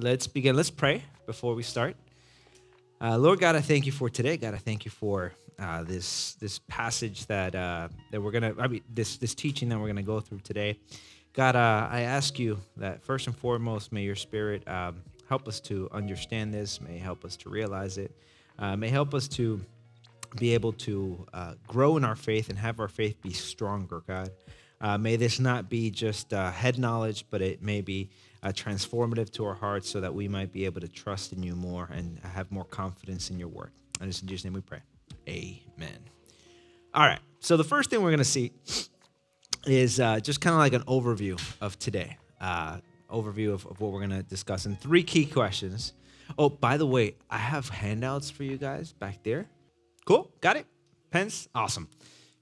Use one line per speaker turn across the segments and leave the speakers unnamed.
let's begin. Let's pray before we start. Uh, Lord God, I thank you for today. God, I thank you for uh, this this passage that uh, that we're gonna. I mean, this this teaching that we're gonna go through today. God, uh, I ask you that first and foremost, may your Spirit um, help us to understand this. May help us to realize it. Uh, may help us to be able to uh, grow in our faith and have our faith be stronger. God, may this not be just head knowledge, but it may be uh, transformative to our hearts so that we might be able to trust in you more and have more confidence in your word. And it's in Jesus' name we pray. Amen. All right. So the first thing we're going to see is uh, just kind of like an overview of today, uh, overview of, of what we're going to discuss, and three key questions. Oh, by the way, I have handouts for you guys back there. Cool. Got it? Pens? Awesome.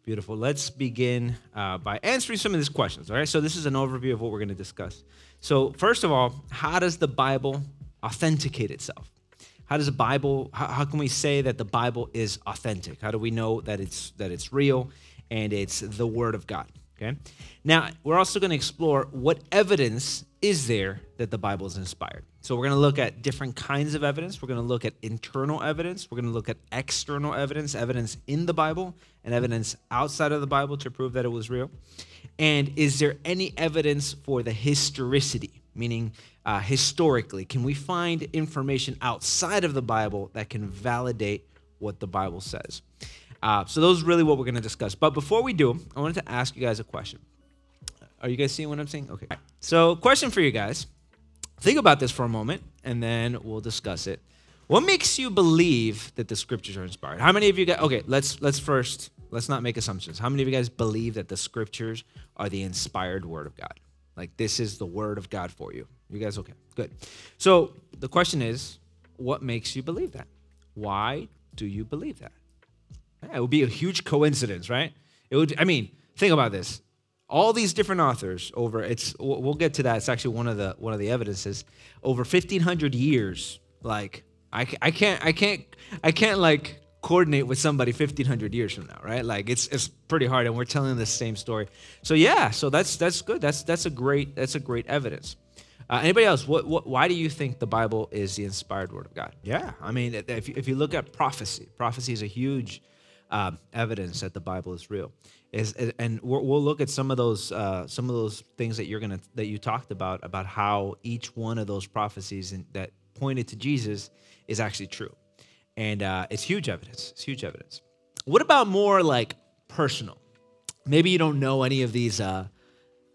Beautiful. Let's begin uh, by answering some of these questions. All right. So, this is an overview of what we're going to discuss. So, first of all, how does the Bible authenticate itself? How does the Bible? How, how, can we say that the Bible is authentic? How do we know that it's that it's real and it's the Word of God? Okay. Now, we're also going to explore what evidence is there that the Bible is inspired. So, we're going to look at different kinds of evidence. We're going to look at internal evidence. We're going to look at external evidence, evidence in the Bible, and evidence outside of the Bible to prove that it was real. And is there any evidence for the historicity, meaning uh, historically? Can we find information outside of the Bible that can validate what the Bible says? Uh, so, those really what we're going to discuss. But before we do, I wanted to ask you guys a question. Are you guys seeing what I'm saying? Okay. So, question for you guys. Think about this for a moment, and then we'll discuss it. What makes you believe that the scriptures are inspired? How many of you guys? Okay, let's let's first let's not make assumptions. How many of you guys believe that the scriptures are the inspired word of God? Like this is the word of God for you. You guys okay? Good. So the question is, what makes you believe that? Why do you believe that? It would be a huge coincidence, right? It would. I mean, think about this. All these different authors over it's. We'll get to that. It's actually one of the one of the evidences. Over fifteen hundred years, like I, I can't I can't I can't like coordinate with somebody 1500 years from now right like it's it's pretty hard and we're telling the same story so yeah so that's that's good that's that's a great that's a great evidence uh, anybody else what, what why do you think the bible is the inspired word of god yeah i mean if if you look at prophecy prophecy is a huge um, evidence that the bible is real is and we will look at some of those uh, some of those things that you're gonna that you talked about about how each one of those prophecies in, that pointed to jesus is actually true and uh, it's huge evidence. It's huge evidence. What about more like personal? Maybe you don't know any of these uh,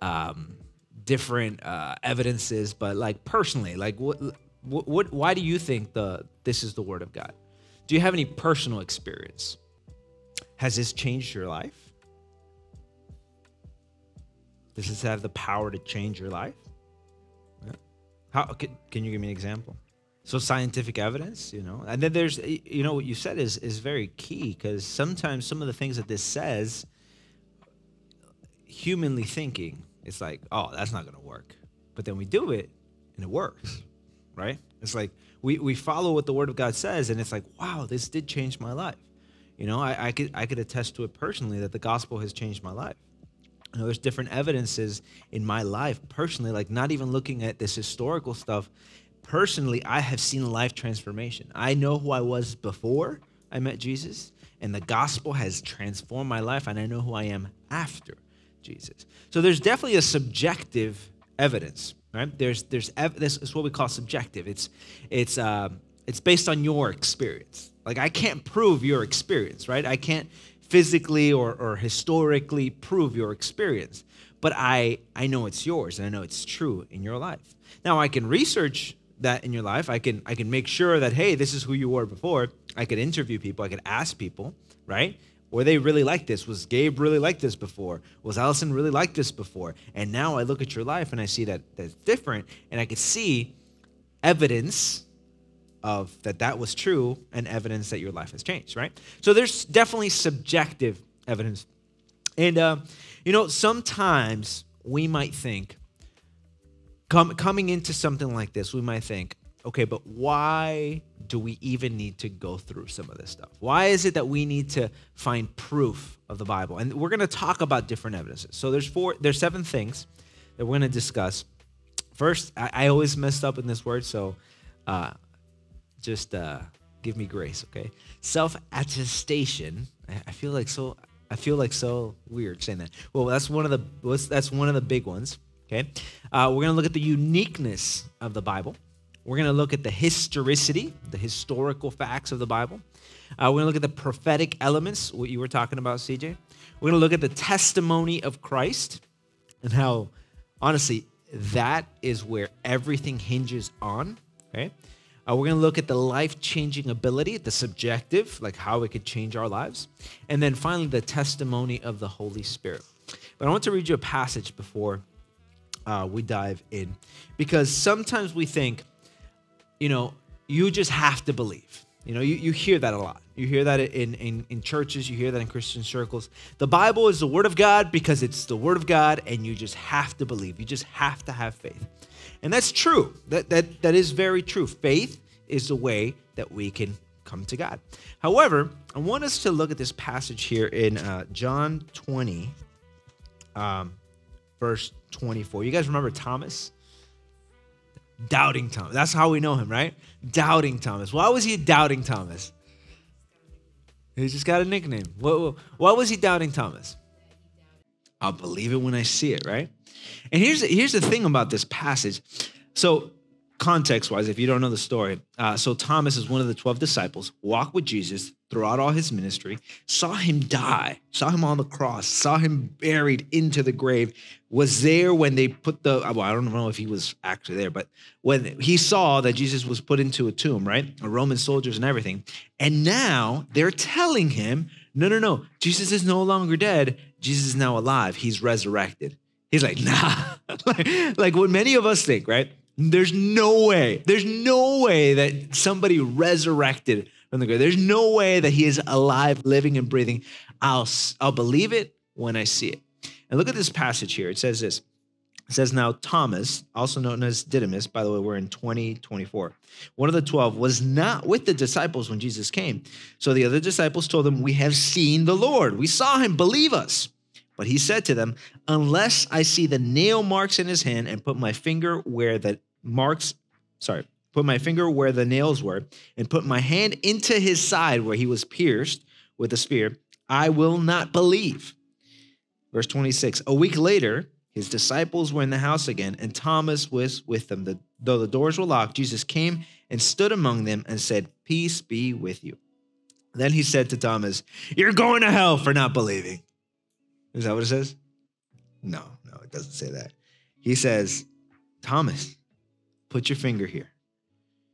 um, different uh, evidences, but like personally, like what, what, what, why do you think the this is the word of God? Do you have any personal experience? Has this changed your life? Does this have the power to change your life? How can, can you give me an example? So scientific evidence, you know, and then there's, you know, what you said is is very key because sometimes some of the things that this says, humanly thinking, it's like, oh, that's not going to work, but then we do it and it works, right? It's like we we follow what the Word of God says, and it's like, wow, this did change my life. You know, I, I could I could attest to it personally that the gospel has changed my life. You know, there's different evidences in my life personally, like not even looking at this historical stuff personally, I have seen life transformation. I know who I was before I met Jesus, and the gospel has transformed my life, and I know who I am after Jesus. So there's definitely a subjective evidence, right? There's there's ev- this is what we call subjective. It's it's uh, it's based on your experience. Like I can't prove your experience, right? I can't physically or, or historically prove your experience, but I I know it's yours, and I know it's true in your life. Now I can research that in your life. I can I can make sure that hey, this is who you were before. I could interview people. I could ask people, right? Were they really like this? Was Gabe really like this before? Was Allison really like this before? And now I look at your life and I see that that's different, and I could see evidence of that that was true and evidence that your life has changed, right? So there's definitely subjective evidence, and uh, you know sometimes we might think Com- coming into something like this, we might think, okay, but why do we even need to go through some of this stuff? Why is it that we need to find proof of the Bible? And we're going to talk about different evidences. So there's four, there's seven things that we're going to discuss First, I, I always messed up in this word, so uh, just uh, give me grace, okay? Self attestation. I, I feel like so. I feel like so weird saying that. Well, that's one of the that's one of the big ones. Okay, uh, we're gonna look at the uniqueness of the Bible. We're gonna look at the historicity, the historical facts of the Bible. Uh, we're gonna look at the prophetic elements, what you were talking about, CJ. We're gonna look at the testimony of Christ and how, honestly, that is where everything hinges on. Okay. Uh, we're going to look at the life changing ability, the subjective, like how it could change our lives. And then finally, the testimony of the Holy Spirit. But I want to read you a passage before uh, we dive in, because sometimes we think, you know, you just have to believe. You know, you, you hear that a lot. You hear that in, in, in churches, you hear that in Christian circles. The Bible is the Word of God because it's the Word of God, and you just have to believe. You just have to have faith. And that's true. That, that, that is very true. Faith is the way that we can come to God. However, I want us to look at this passage here in uh, John 20, um, verse 24. You guys remember Thomas? Doubting Thomas. That's how we know him, right? Doubting Thomas. Why was he doubting Thomas? He just got a nickname. Why was he doubting Thomas? I'll believe it when I see it, right? And here's here's the thing about this passage. So context wise, if you don't know the story, uh, so Thomas is one of the 12 disciples, walked with Jesus throughout all his ministry, saw him die, saw him on the cross, saw him buried into the grave, was there when they put the, well, I don't know if he was actually there, but when he saw that Jesus was put into a tomb, right? Roman soldiers and everything. And now they're telling him, no, no, no, Jesus is no longer dead. Jesus is now alive. He's resurrected. He's like, nah, like, like what many of us think, right? There's no way. There's no way that somebody resurrected from the grave. There's no way that he is alive, living, and breathing. I'll, I'll believe it when I see it. And look at this passage here. It says this. It says, Now Thomas, also known as Didymus, by the way, we're in 2024, one of the 12, was not with the disciples when Jesus came. So the other disciples told him, We have seen the Lord. We saw him. Believe us. But he said to them, Unless I see the nail marks in his hand and put my finger where the marks, sorry, put my finger where the nails were, and put my hand into his side where he was pierced with a spear, I will not believe. Verse 26 A week later, his disciples were in the house again, and Thomas was with them. The, though the doors were locked, Jesus came and stood among them and said, Peace be with you. Then he said to Thomas, You're going to hell for not believing. Is that what it says? No, no, it doesn't say that. He says, Thomas, put your finger here.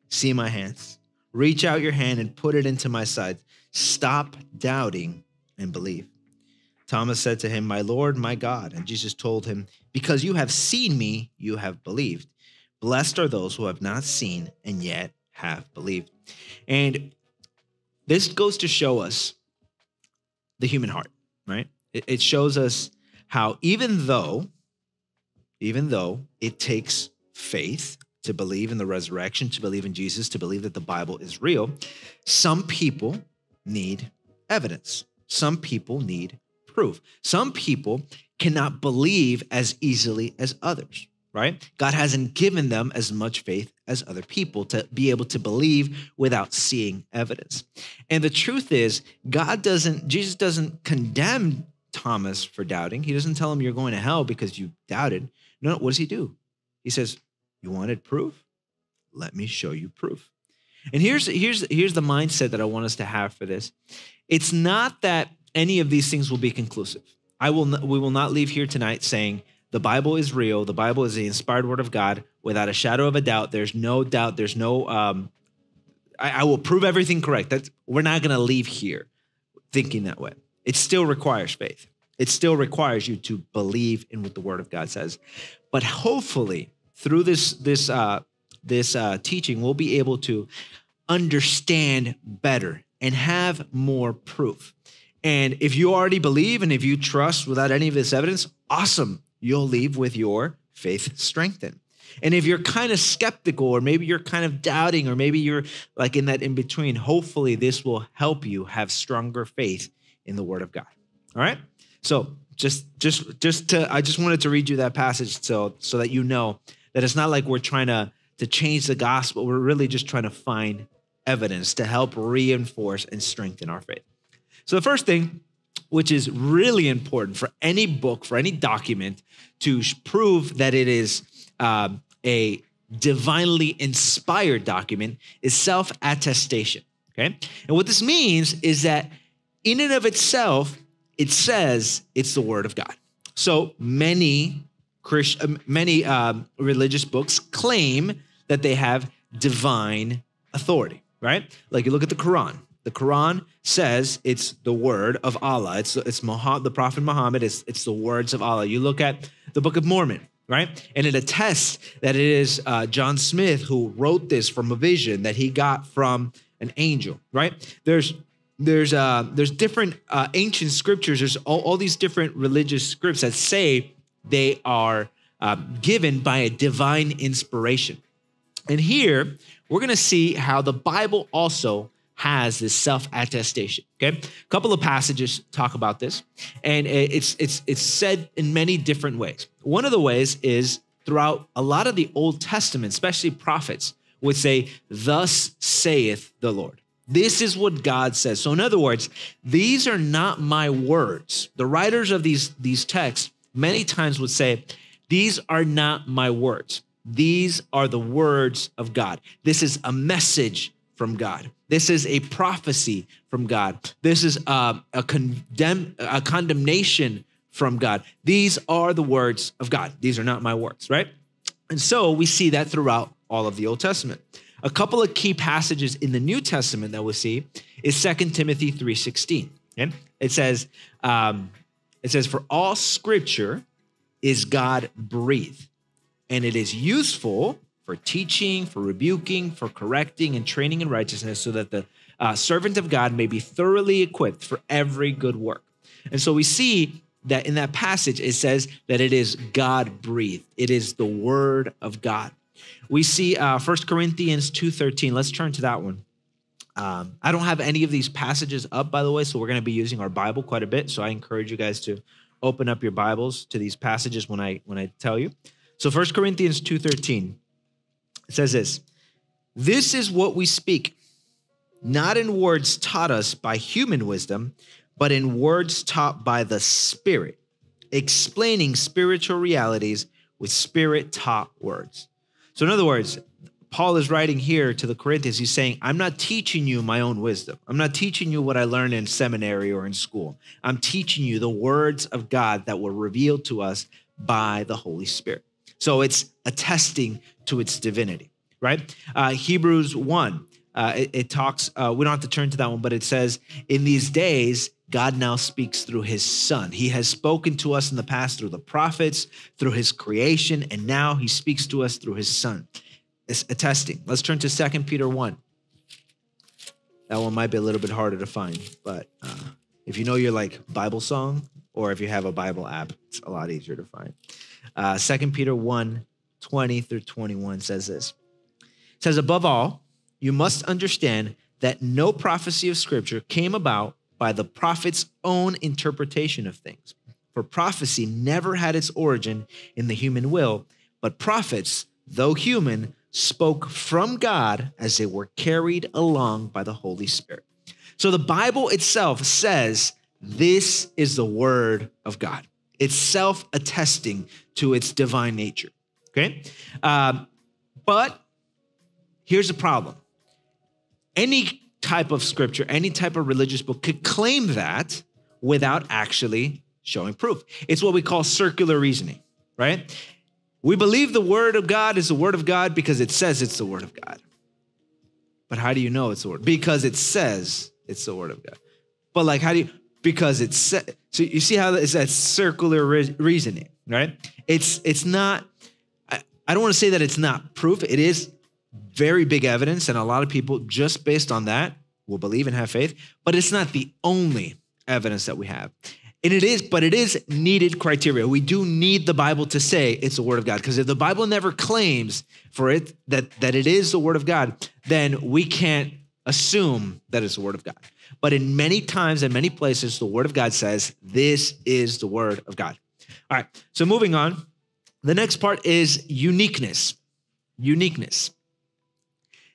See my hands. Reach out your hand and put it into my side. Stop doubting and believe. Thomas said to him, My Lord, my God. And Jesus told him, Because you have seen me, you have believed. Blessed are those who have not seen and yet have believed. And this goes to show us the human heart, right? It shows us how even though, even though it takes faith to believe in the resurrection, to believe in Jesus, to believe that the Bible is real, some people need evidence. Some people need proof. Some people cannot believe as easily as others, right? God hasn't given them as much faith as other people to be able to believe without seeing evidence. And the truth is, God doesn't, Jesus doesn't condemn Thomas for doubting. He doesn't tell him you're going to hell because you doubted. No, what does he do? He says, You wanted proof? Let me show you proof. And here's, here's, here's the mindset that I want us to have for this. It's not that any of these things will be conclusive. I will we will not leave here tonight saying the Bible is real. The Bible is the inspired word of God without a shadow of a doubt. There's no doubt. There's no, um, I, I will prove everything correct. That's, we're not going to leave here thinking that way it still requires faith. It still requires you to believe in what the Word of God says. But hopefully, through this this uh, this uh, teaching, we'll be able to understand better and have more proof. And if you already believe and if you trust without any of this evidence, awesome. You'll leave with your faith strengthened. And if you're kind of skeptical, or maybe you're kind of doubting, or maybe you're like in that in between, hopefully this will help you have stronger faith in the Word of God. All right. So just just just to I just wanted to read you that passage so so that you know That it's not like we're trying to, to change the gospel. We're really just trying to find evidence to help reinforce and strengthen our faith. So the first thing, which is really important for any book, for any document, to prove that it is uh, a divinely inspired document, is self attestation. Okay. And what this means is that in and of itself, it says it's the word of God. So many Christian, uh, many um, religious books claim that they have divine authority, right? Like you look at the Quran. The Quran says it's the word of Allah. It's it's Muhammad, the Prophet Muhammad. It's it's the words of Allah. You look at the Book of Mormon, right? And it attests that it is uh, John Smith who wrote this from a vision that he got from an angel, right? There's there's uh there's different uh, ancient scriptures. There's all, all these different religious scripts that say they are uh, given by a divine inspiration. And here we're going to see how the Bible also has this self-attestation. Okay, a couple of passages talk about this, and it's it's it's said in many different ways. One of the ways is throughout a lot of the Old Testament, especially prophets, would say, "Thus saith the Lord." This is what God says. So, in other words, these are not my words. The writers of these, these texts many times would say, These are not my words. These are the words of God. This is a message from God. This is a prophecy from God. This is a, a, condemn, a condemnation from God. These are the words of God. These are not my words, right? And so we see that throughout all of the Old Testament. A couple of key passages in the New Testament that we'll see is 2 Timothy 3.16. Okay? It says, um, it says, for all scripture is God breathed, and it is useful for teaching, for rebuking, for correcting, and training in righteousness, so that the uh, servant of God may be thoroughly equipped for every good work. And so we see that in that passage, it says that it is God breathed, it is the word of God. We see uh, 1 Corinthians 2.13. Let's turn to that one. Um, I don't have any of these passages up, by the way, so we're going to be using our Bible quite a bit. So I encourage you guys to open up your Bibles to these passages when I when I tell you. So 1 Corinthians 2:13 it says this. This is what we speak, not in words taught us by human wisdom, but in words taught by the Spirit, explaining spiritual realities with spirit taught words. So, in other words, Paul is writing here to the Corinthians. He's saying, I'm not teaching you my own wisdom. I'm not teaching you what I learned in seminary or in school. I'm teaching you the words of God that were revealed to us by the Holy Spirit. So it's attesting to its divinity, right? Uh, Hebrews 1, uh, it, it, talks, uh, we don't have to turn to that one, but it says, In these days, God now speaks through his son. He has spoken to us in the past through the prophets, through his creation, and now he speaks to us through his son. It's attesting. Let's turn to Second Peter 1. That one might be a little bit harder to find, but uh, if you know your like Bible song or if you have a Bible app, it's a lot easier to find. Uh, 2 Peter 1 20 through 21 says this. It says, Above all, you must understand that no prophecy of Scripture came about by the prophet's own interpretation of things. For prophecy never had its origin in the human will, but prophets, though human, spoke from God as they were carried along by the Holy Spirit. So the Bible itself says this is the word of God. It's self attesting to its divine nature. Okay? Um, but here's the problem any type of scripture, any type of religious book could claim that without actually showing proof. It's what we call circular reasoning, right? We believe the word of God is the word of God because it says it's the word of God. But how do you know it's the word? Because it says it's the word of God. But like, how do you? Because it's so you see how it's that circular re- reasoning, right? It's it's not. I, I don't want to say that it's not proof. It is very big evidence, and a lot of people just based on that will believe and have faith. But it's not the only evidence that we have. And it is, but it is needed criteria. We do need the Bible to say it's the word of God. Because if the Bible never claims for it that, that it is the word of God, then we can't assume that it's the word of God. But in many times and many places, the word of God says, this is the word of God. All right. So moving on, The next part is uniqueness. Uniqueness.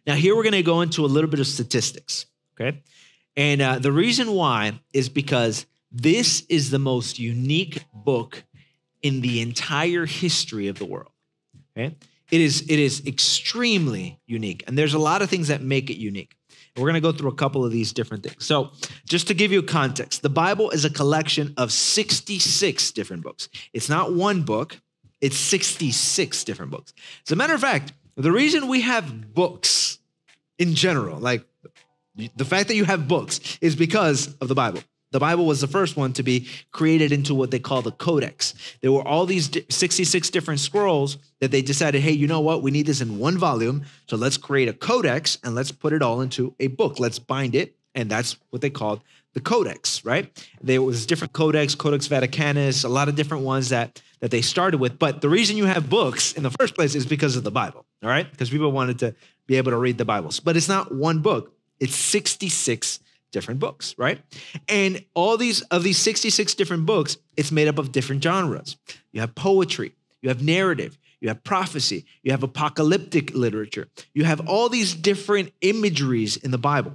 Now, here we're going to go into a little bit of statistics, okay? And uh, the reason why is because this is the most unique book in the entire history of the world, okay? It is, it is extremely unique, and there's a lot of things that make it unique. We're going to go through a couple of these different things. So, just to give you context, the Bible is a collection of 66 different books. It's not one book, it's 66 different books. As a matter of fact, the reason we have books in general, like the fact that you have books, is because of the Bible. The Bible was the first one to be created into what they call the Codex. There were all these 66 different scrolls that they decided, hey, you know what? We need this in one volume. So let's create a codex and let's put it all into a book. Let's bind it. And that's what they called the Codex, right? There was different codex, Codex Vaticanus, a lot of different ones that that they started with. But the reason you have books in the first place is because of the Bible, all right? Because people wanted to be able to read the Bibles. But it's not one book, it's 66 different books, right? And all these of these 66 different books, it's made up of different genres. You have poetry, you have narrative, you have prophecy, you have apocalyptic literature. You have all these different imageries in the Bible.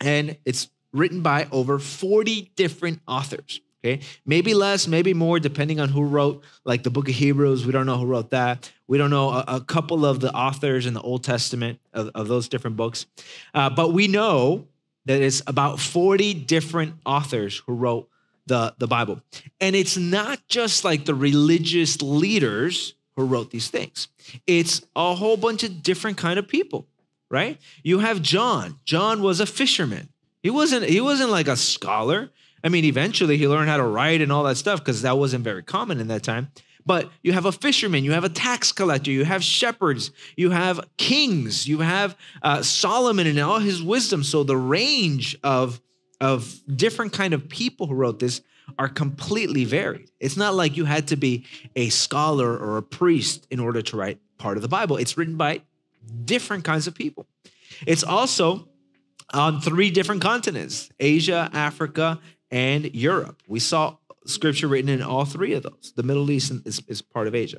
And it's written by over 40 different authors. Okay, maybe less, maybe more, depending on who wrote, like the book of Hebrews. We don't know who wrote that. We don't know a, a couple of the authors in the Old Testament of, of those different books. Uh, but we know that it's about 40 different authors who wrote the, the Bible. And it's not just like the religious leaders who wrote these things. It's a whole bunch of different kind of people, right? You have John. John was a fisherman. He wasn't he wasn't like a scholar. I mean, eventually he learned how to write and all that stuff because that wasn't very common in that time. But you have a fisherman, you have a tax collector, you have shepherds, you have kings, you have uh, Solomon and all his wisdom. So the range of of different kind of people who wrote this are completely varied. It's not like you had to be a scholar or a priest in order to write part of the Bible. It's written by different kinds of people. It's also on three different continents Asia, Africa, and Europe. We saw scripture written in all three of those. The Middle East is, is part of Asia.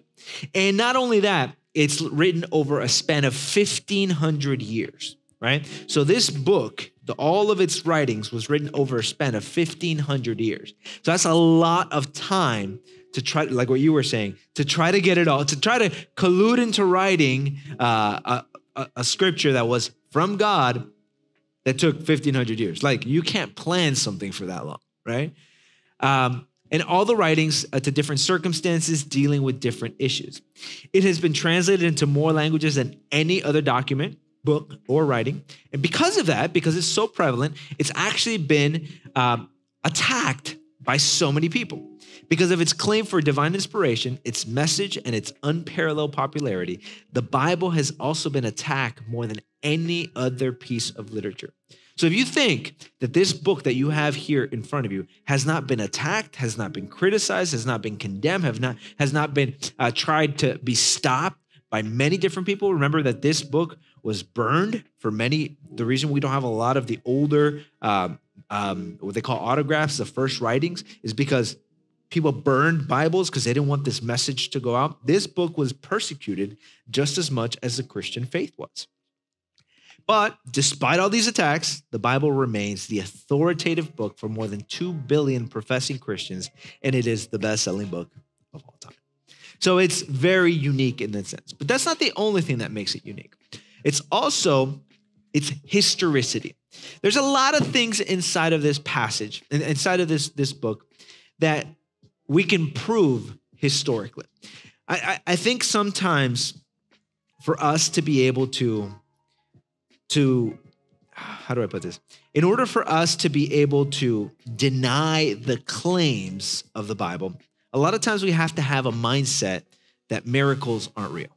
And not only that, it's written over a span of 1,500 years, right? So this book, the, all of its writings, was written over a span of 1,500 years. So that's a lot of time to try, like what you were saying, to try to get it all, to try to collude into writing uh, a, a, a scripture that was from God that took 1500 years. Like you can't plan something for that long, right? Um, and all the writings uh, to different circumstances dealing with different issues. It has been translated into more languages than any other document, book, or writing. And because of that, because it's so prevalent, it's actually been um, attacked by so many people. Because of its claim for divine inspiration, its message, and its unparalleled popularity, the Bible has also been attacked more than any other piece of literature. So if you think that this book that you have here in front of you has not been attacked, has not been criticized, has not been condemned, have not has not been uh, tried to be stopped by many different people, remember that this book was burned for many. The reason we don't have a lot of the older, um, um, what they call autographs, the first writings, is because people burned Bibles because they didn't want this message to go out. This book was persecuted just as much as the Christian faith was. But despite all these attacks, the Bible remains the authoritative book for more than 2 billion professing Christians, and it is the best selling book of all time. So it's very unique in that sense. But that's not the only thing that makes it unique. It's also its historicity. There's a lot of things inside of this passage, inside of this, this book, that we can prove historically. I, I, I think sometimes for us to be able to to how do I put this? In order for us to be able to deny the claims of the Bible, a lot of times we have to have a mindset that miracles aren't real,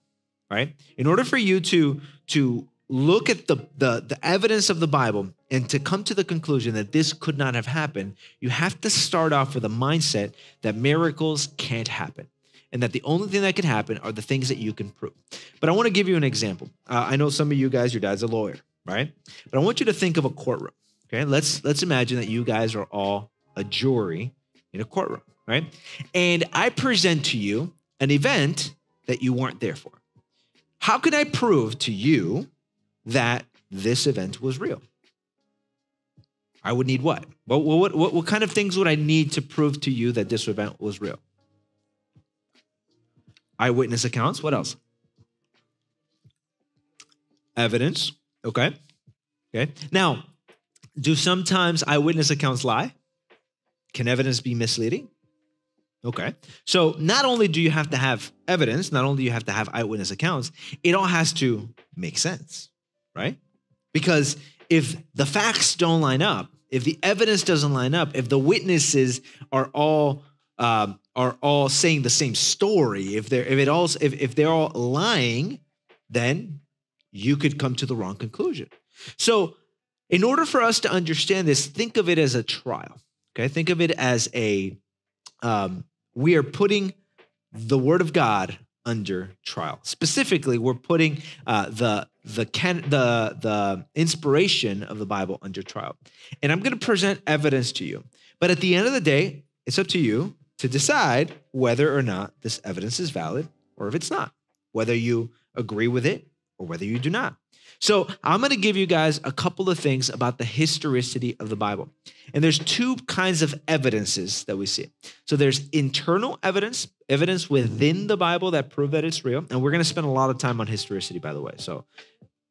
right? In order for you to to look at the, the, the evidence of the Bible and to come to the conclusion that this could not have happened, you have to start off with a mindset that miracles can't happen and that the only thing that can happen are the things that you can prove. But I want to give you an example. Uh, I know some of you guys, your dad's a lawyer, right? But I want you to think of a courtroom. Okay, let's let's imagine that you guys are all a jury in a courtroom, right? And I present to you an event that you weren't there for. How can I prove to you that this event was real? I would need what? What, what, what, what kind of things would I need to prove to you that this event was real? Eyewitness accounts. What else? Evidence. Okay. Okay. Now, do sometimes eyewitness accounts lie? Can evidence be misleading? Okay. So not only do you have to have evidence, not only do you have to have eyewitness accounts, it all has to make sense, right? Because if the facts don't line up, if the evidence doesn't line up, if the witnesses are all um, are all saying the same story, if they're if it all if, if they're all lying, then you could come to the wrong conclusion. So, in order for us to understand this, think of it as a trial. Okay, think of it as a um, we are putting the word of God under trial. Specifically, we're putting uh, the the can the the inspiration of the Bible under trial. And I'm going to present evidence to you. But at the end of the day, it's up to you to decide whether or not this evidence is valid or if it's not. Whether you agree with it or whether you do not. So, I'm going to give you guys a couple of things about the historicity of the Bible. And there's two kinds of evidences that we see. So, there's internal evidence, evidence within the Bible that prove that it's real. And we're going to spend a lot of time on historicity, by the way. So,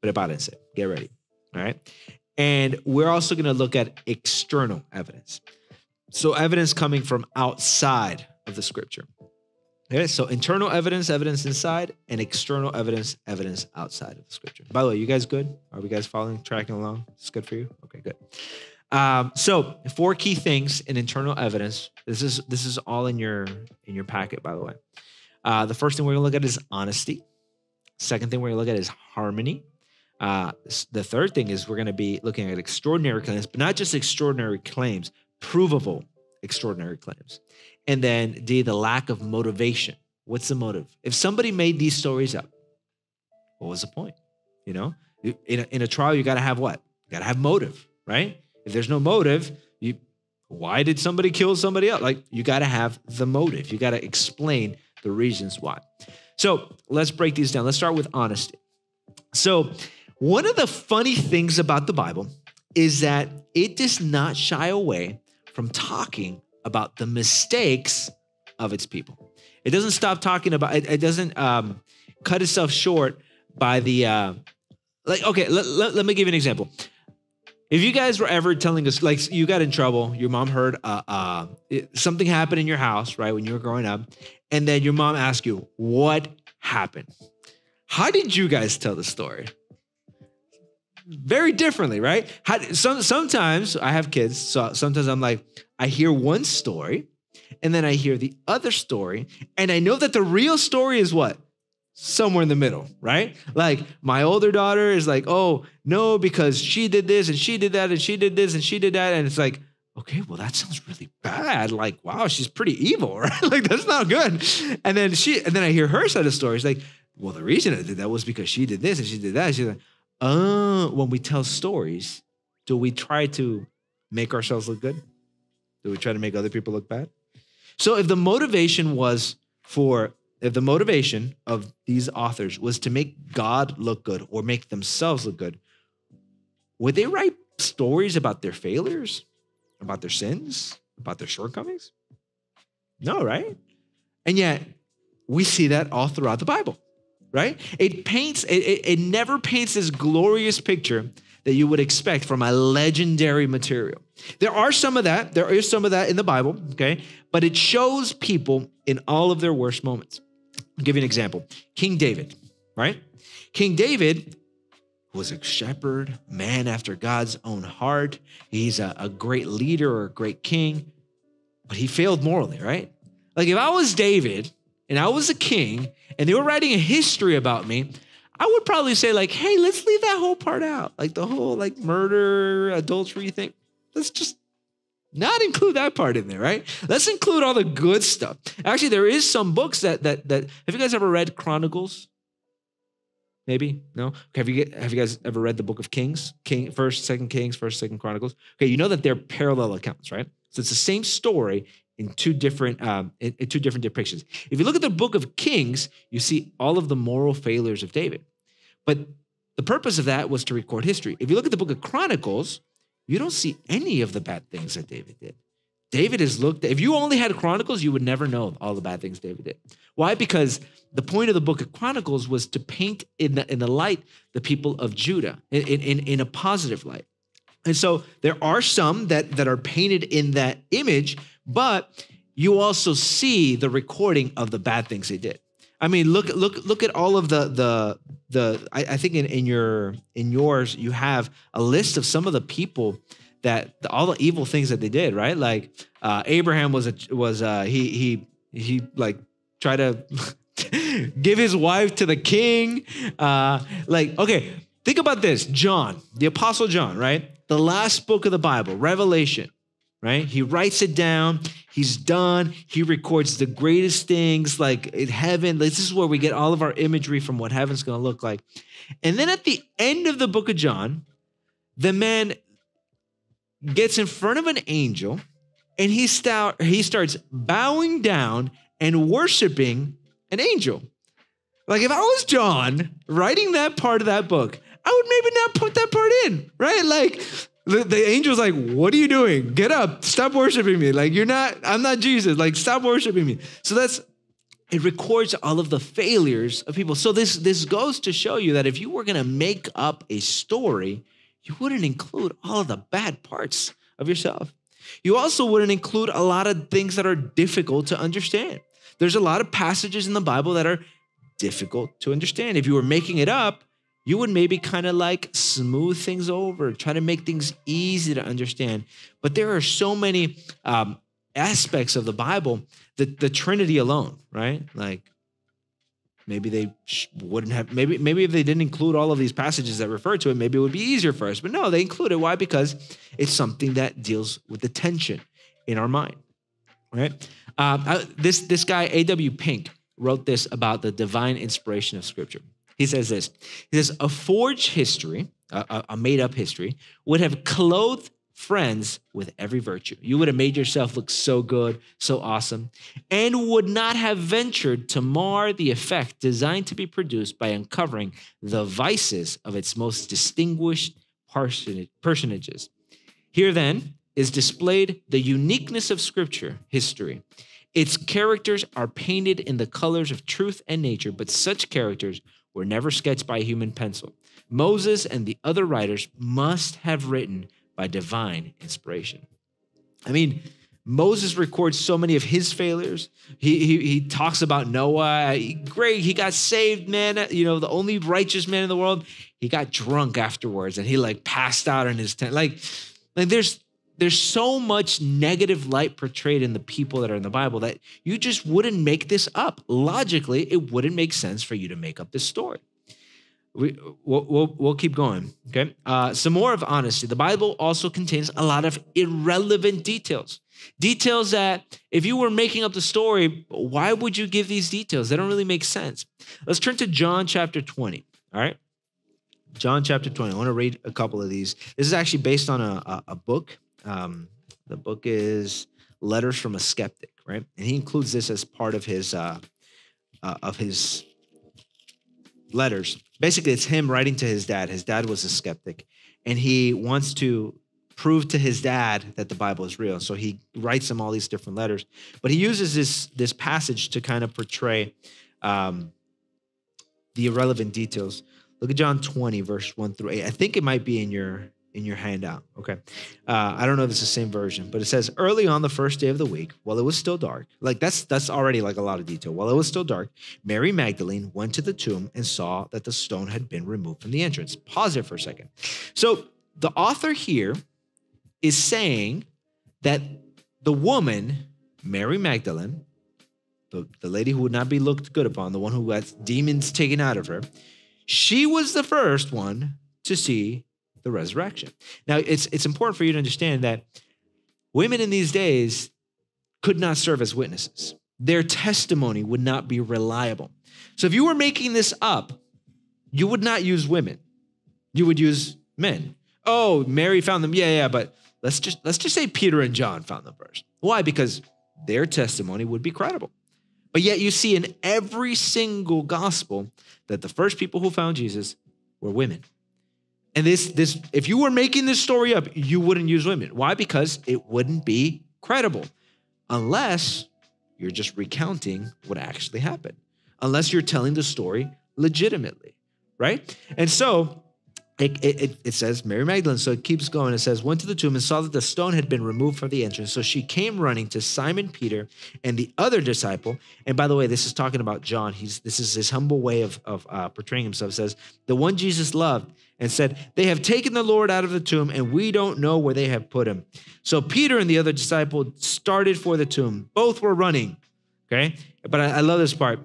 prepárense, get ready. All right. And we're also going to look at external evidence. So, evidence coming from outside of the scripture. Okay, so internal evidence, evidence inside, and external evidence, evidence outside of the scripture. By the way, you guys good? Are we guys following, tracking along? It's good for you? Okay, good. Um, so four key things in internal evidence. This is this is all in your in your packet, by the way. Uh, the first thing we're gonna look at is honesty. Second thing we're gonna look at is harmony. Uh, the third thing is we're gonna be looking at extraordinary claims, but not just extraordinary claims, provable extraordinary claims. And then D, the lack of motivation. What's the motive? If somebody made these stories up, what was the point? You know, in a, in a trial, you got to have what? You got to have motive, right? If there's no motive, you why did somebody kill somebody else? Like you got to have the motive. You got to explain the reasons why. So let's break these down. Let's start with honesty. So one of the funny things about the Bible is that it does not shy away from talking about the mistakes of its people. It doesn't stop talking about it, it doesn't um, cut itself short by the uh, like okay let, let, let, me give you an example. If you guys were ever telling us like you got in trouble your mom heard uh, uh, it, something happened in your house right when you were growing up and then your mom asked you what happened? How did you guys tell the story very differently, right? How, some, sometimes I have kids, so sometimes I'm like, I hear one story and then I hear the other story, and I know that the real story is what? Somewhere in the middle, right? Like my older daughter is like, oh, no, because she did this and she did that and she did this and she did that. And it's like, okay, well, that sounds really bad. Like, wow, she's pretty evil, right? like, that's not good. And then she, and then I hear her side of stories, like, well, the reason I did that was because she did this and she did that. She's like, uh, when we tell stories, do we try to make ourselves look good? Do we try to make other people look bad? So if the motivation was for if the motivation of these authors was to make God look good or make themselves look good, would they write stories about their failures, about their sins, about their shortcomings? No, right? And yet, we see that all throughout the Bible right? It paints, it, it, never paints this glorious picture that you would expect from a legendary material. There are some of that, there is some of that in the Bible, okay? But it shows people in all of their worst moments. I'll give you an example King David, right? King David was a shepherd, man after God's own heart. He's a, a great leader or a great king, but he failed morally, right? Like if I was David and I was a king and they were writing a history about me, I would probably say, like, hey, let's leave that whole part out. Like the whole like murder, adultery thing. Let's just not include that part in there, right? Let's include all the good stuff. Actually, there is some books that that that have you guys ever read Chronicles? Maybe no. Have you have you guys ever read the Book of Kings? King, First, Second Kings, First, Second Chronicles. Okay, you know that they're parallel accounts, right? So it's the same story in two different um, in, in two different depictions. If you look at the book of Kings, you see all of the moral failures of David. But the purpose of that was to record history. If you look at the book of Chronicles, you don't see any of the bad things that David did. David is looked if you only had Chronicles, you would never know all the bad things David did. Why? Because the point of the book of Chronicles was to paint in the, in the light the people of Judah in, in, in a positive light. And so there are some that, that are painted in that image, but you also see the recording of the bad things they did. I mean, look, look, look at all of the the the. I, I think in, in your in yours you have a list of some of the people that all the evil things that they did, right? Like uh, Abraham was a was uh, he he he like tried to give his wife to the king. Uh, like okay, think about this: John, the apostle John, right? The last book of the Bible, Revelation, right? He writes it down. He's done. He records the greatest things like in heaven. This is where we get all of our imagery from what heaven's going to look like. And then at the end of the book of John, the man gets in front of an angel and he, he starts bowing down and worshiping an angel. Like if I was John writing that part of that book, I would maybe not put that part in, right? Like the, angel's like, what are you doing? Get up, stop worshiping me. Like you're not, I'm not Jesus. Like stop worshiping me. So that's it records all of the failures of people. So this this goes to show you that if you were gonna make up a story, you wouldn't include all of the bad parts of yourself. You also wouldn't include a lot of things that are difficult to understand. There's a lot of passages in the Bible that are difficult to understand. If you were making it up, you would maybe kind of like smooth things over, try to make things easy to understand. But there are so many um, aspects of the Bible, the, the Trinity alone, right? Like maybe they wouldn't have maybe maybe if they didn't include all of these passages that refer to it maybe it would be easier for us. But no they include it. Why? Because it's something that deals with the tension in our mind right? Uh, this this guy A.W. Pink wrote this about the divine inspiration of scripture he says this he says a forged history a, a made-up history would have clothed friends with every virtue. You would have made yourself look so good, so awesome, and would not have ventured to mar the effect designed to be produced by uncovering the vices of its most distinguished personages. Here, then, is displayed the uniqueness of Scripture history. Its characters are painted in the colors of truth and nature, but such characters were never sketched by a human pencil. Moses and the other writers must have written by divine inspiration. I mean, Moses records so many of his failures. He, he, he talks about Noah. Great, he got saved, man. You know, the only righteous man in the world. He got drunk afterwards and he like passed out in his tent. Like, like there's there's so much negative light portrayed in the people that are in the Bible that you just wouldn't make this up. Logically, it wouldn't make sense for you to make up this story. We we'll, we'll, we'll, keep going okay? Uh, some more of honesty. The bible also contains a lot of irrelevant details. Details that if you were making up the story why would you give these details? They don't really make sense. Let's turn to john chapter 20 all right? John chapter 20 i want to read a couple of these. This is actually based on a, a, a book um, the book is letters from a skeptic right and he includes this as part of his uh, uh, of his letters. Basically, it's him writing to his dad. His dad was a skeptic, and he wants to prove to his dad that the Bible is real. So he writes him all these different letters. But he uses this this passage to kind of portray um, the irrelevant details. Look at John 20, verse 1 through 8. I think it might be in your in your handout. Okay. Uh, I don't know if it's the same version, but it says early on the first day of the week, while it was still dark, like that's that's already like a lot of detail. While it was still dark, Mary Magdalene went to the tomb and saw that the stone had been removed from the entrance. Pause it for a second. So the author here is saying that the woman, Mary Magdalene, the, the lady who would not be looked good upon, the one who had demons taken out of her, she was the first one to see the resurrection. Now, it's, it's important for you to understand that women in these days could not serve as witnesses. Their testimony would not be reliable. So if you were making this up, you would not use women. You would use men. Oh, Mary found them. Yeah, yeah, but let's just let's just say Peter and John found them first. Why? Because their testimony would be credible. But yet you see in every single gospel that the first people who found Jesus were women. And this, this, if you were making this story up, you wouldn't use women. Why? Because it wouldn't be credible, unless you're just recounting what actually happened, unless you're telling the story legitimately, right? And so it, it, it, says Mary Magdalene. So it keeps going. It says, went to the tomb and saw that the stone had been removed from the entrance. So she came running to Simon Peter and the other disciple. And by the way, this is talking about John. He's this is his humble way of, of uh, portraying himself. It says, the one Jesus loved and said, They have taken the Lord out of the tomb, and we don't know where they have put him. So Peter and the other disciple started for the tomb. Both were running. Okay. But I, I love this part.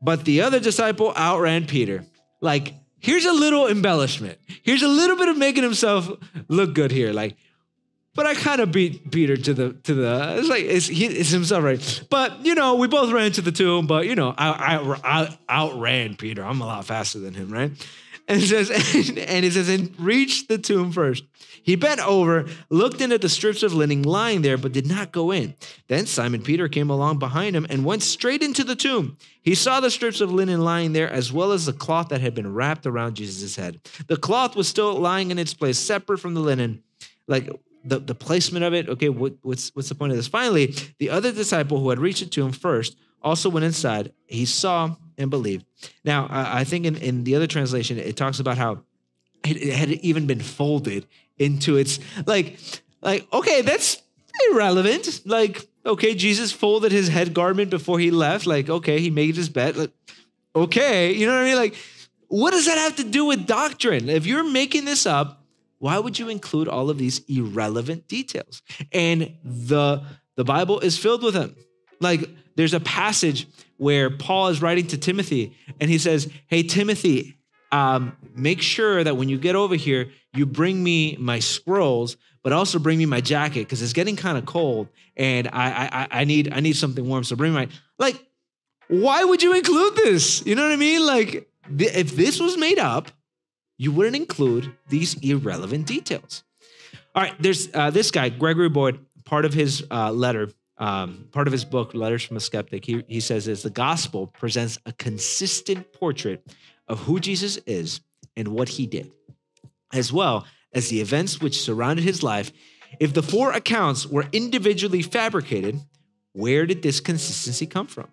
But the other disciple outran Peter. Like, here's a little embellishment. Here's a little bit of making himself look good here. Like, but I kind of beat Peter to the to the. It's like it's, he, it's himself, right? But you know, we both ran to the tomb. But you know, I, I, I outran Peter. I'm a lot faster than him, right? And says, and it says, and reached the tomb first. He bent over, looked in at the strips of linen lying there, but did not go in. Then Simon Peter came along behind him and went straight into the tomb. He saw the strips of linen lying there, as well as the cloth that had been wrapped around Jesus' head. The cloth was still lying in its place, separate from the linen. Like the, the placement of it, okay, what, what's, what's the point of this? Finally, the other disciple who had reached the tomb first also went inside. He saw and believed. Now, I think in, in the other translation, it talks about how it, it had even been folded into its like, like, okay, that's irrelevant. Like, okay, Jesus folded his head garment before he left. Like, okay, he made his bed. Like, okay, you know what I mean? Like, what does that have to do with doctrine? If you're making this up, why would you include all of these irrelevant details? And the the Bible is filled with them. Like, there's a passage where Paul is writing to Timothy and he says, Hey, Timothy, um, make sure that when you get over here, you bring me my scrolls, but also bring me my jacket because it's getting kind of cold and I, I, I need I need something warm. So bring my like, why would you include this? You know what I mean? Like, th- if this was made up, you wouldn't include these irrelevant details. All right, there's uh, this guy, Gregory Boyd, part of his uh, letter um, part of his book, Letters from a Skeptic, he, he says is the gospel presents a consistent portrait of who Jesus is and what he did, as well as the events which surrounded his life. If the four accounts were individually fabricated, where did this consistency come from?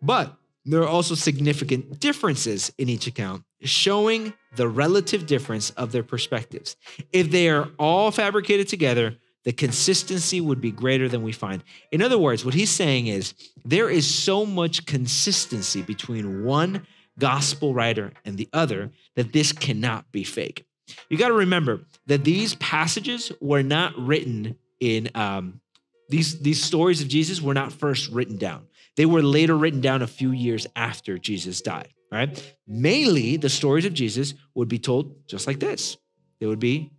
But there are also significant differences in each account, showing the relative difference of their perspectives. If they are all fabricated together, the consistency would be greater than we find. In other words, what he's saying is there is so much consistency between one gospel writer and the other that this cannot be fake. You got to remember that these passages were not written in um, these these stories of Jesus were not first written down. They were later written down a few years after Jesus died. Right? Mainly, the stories of Jesus would be told just like this. They would be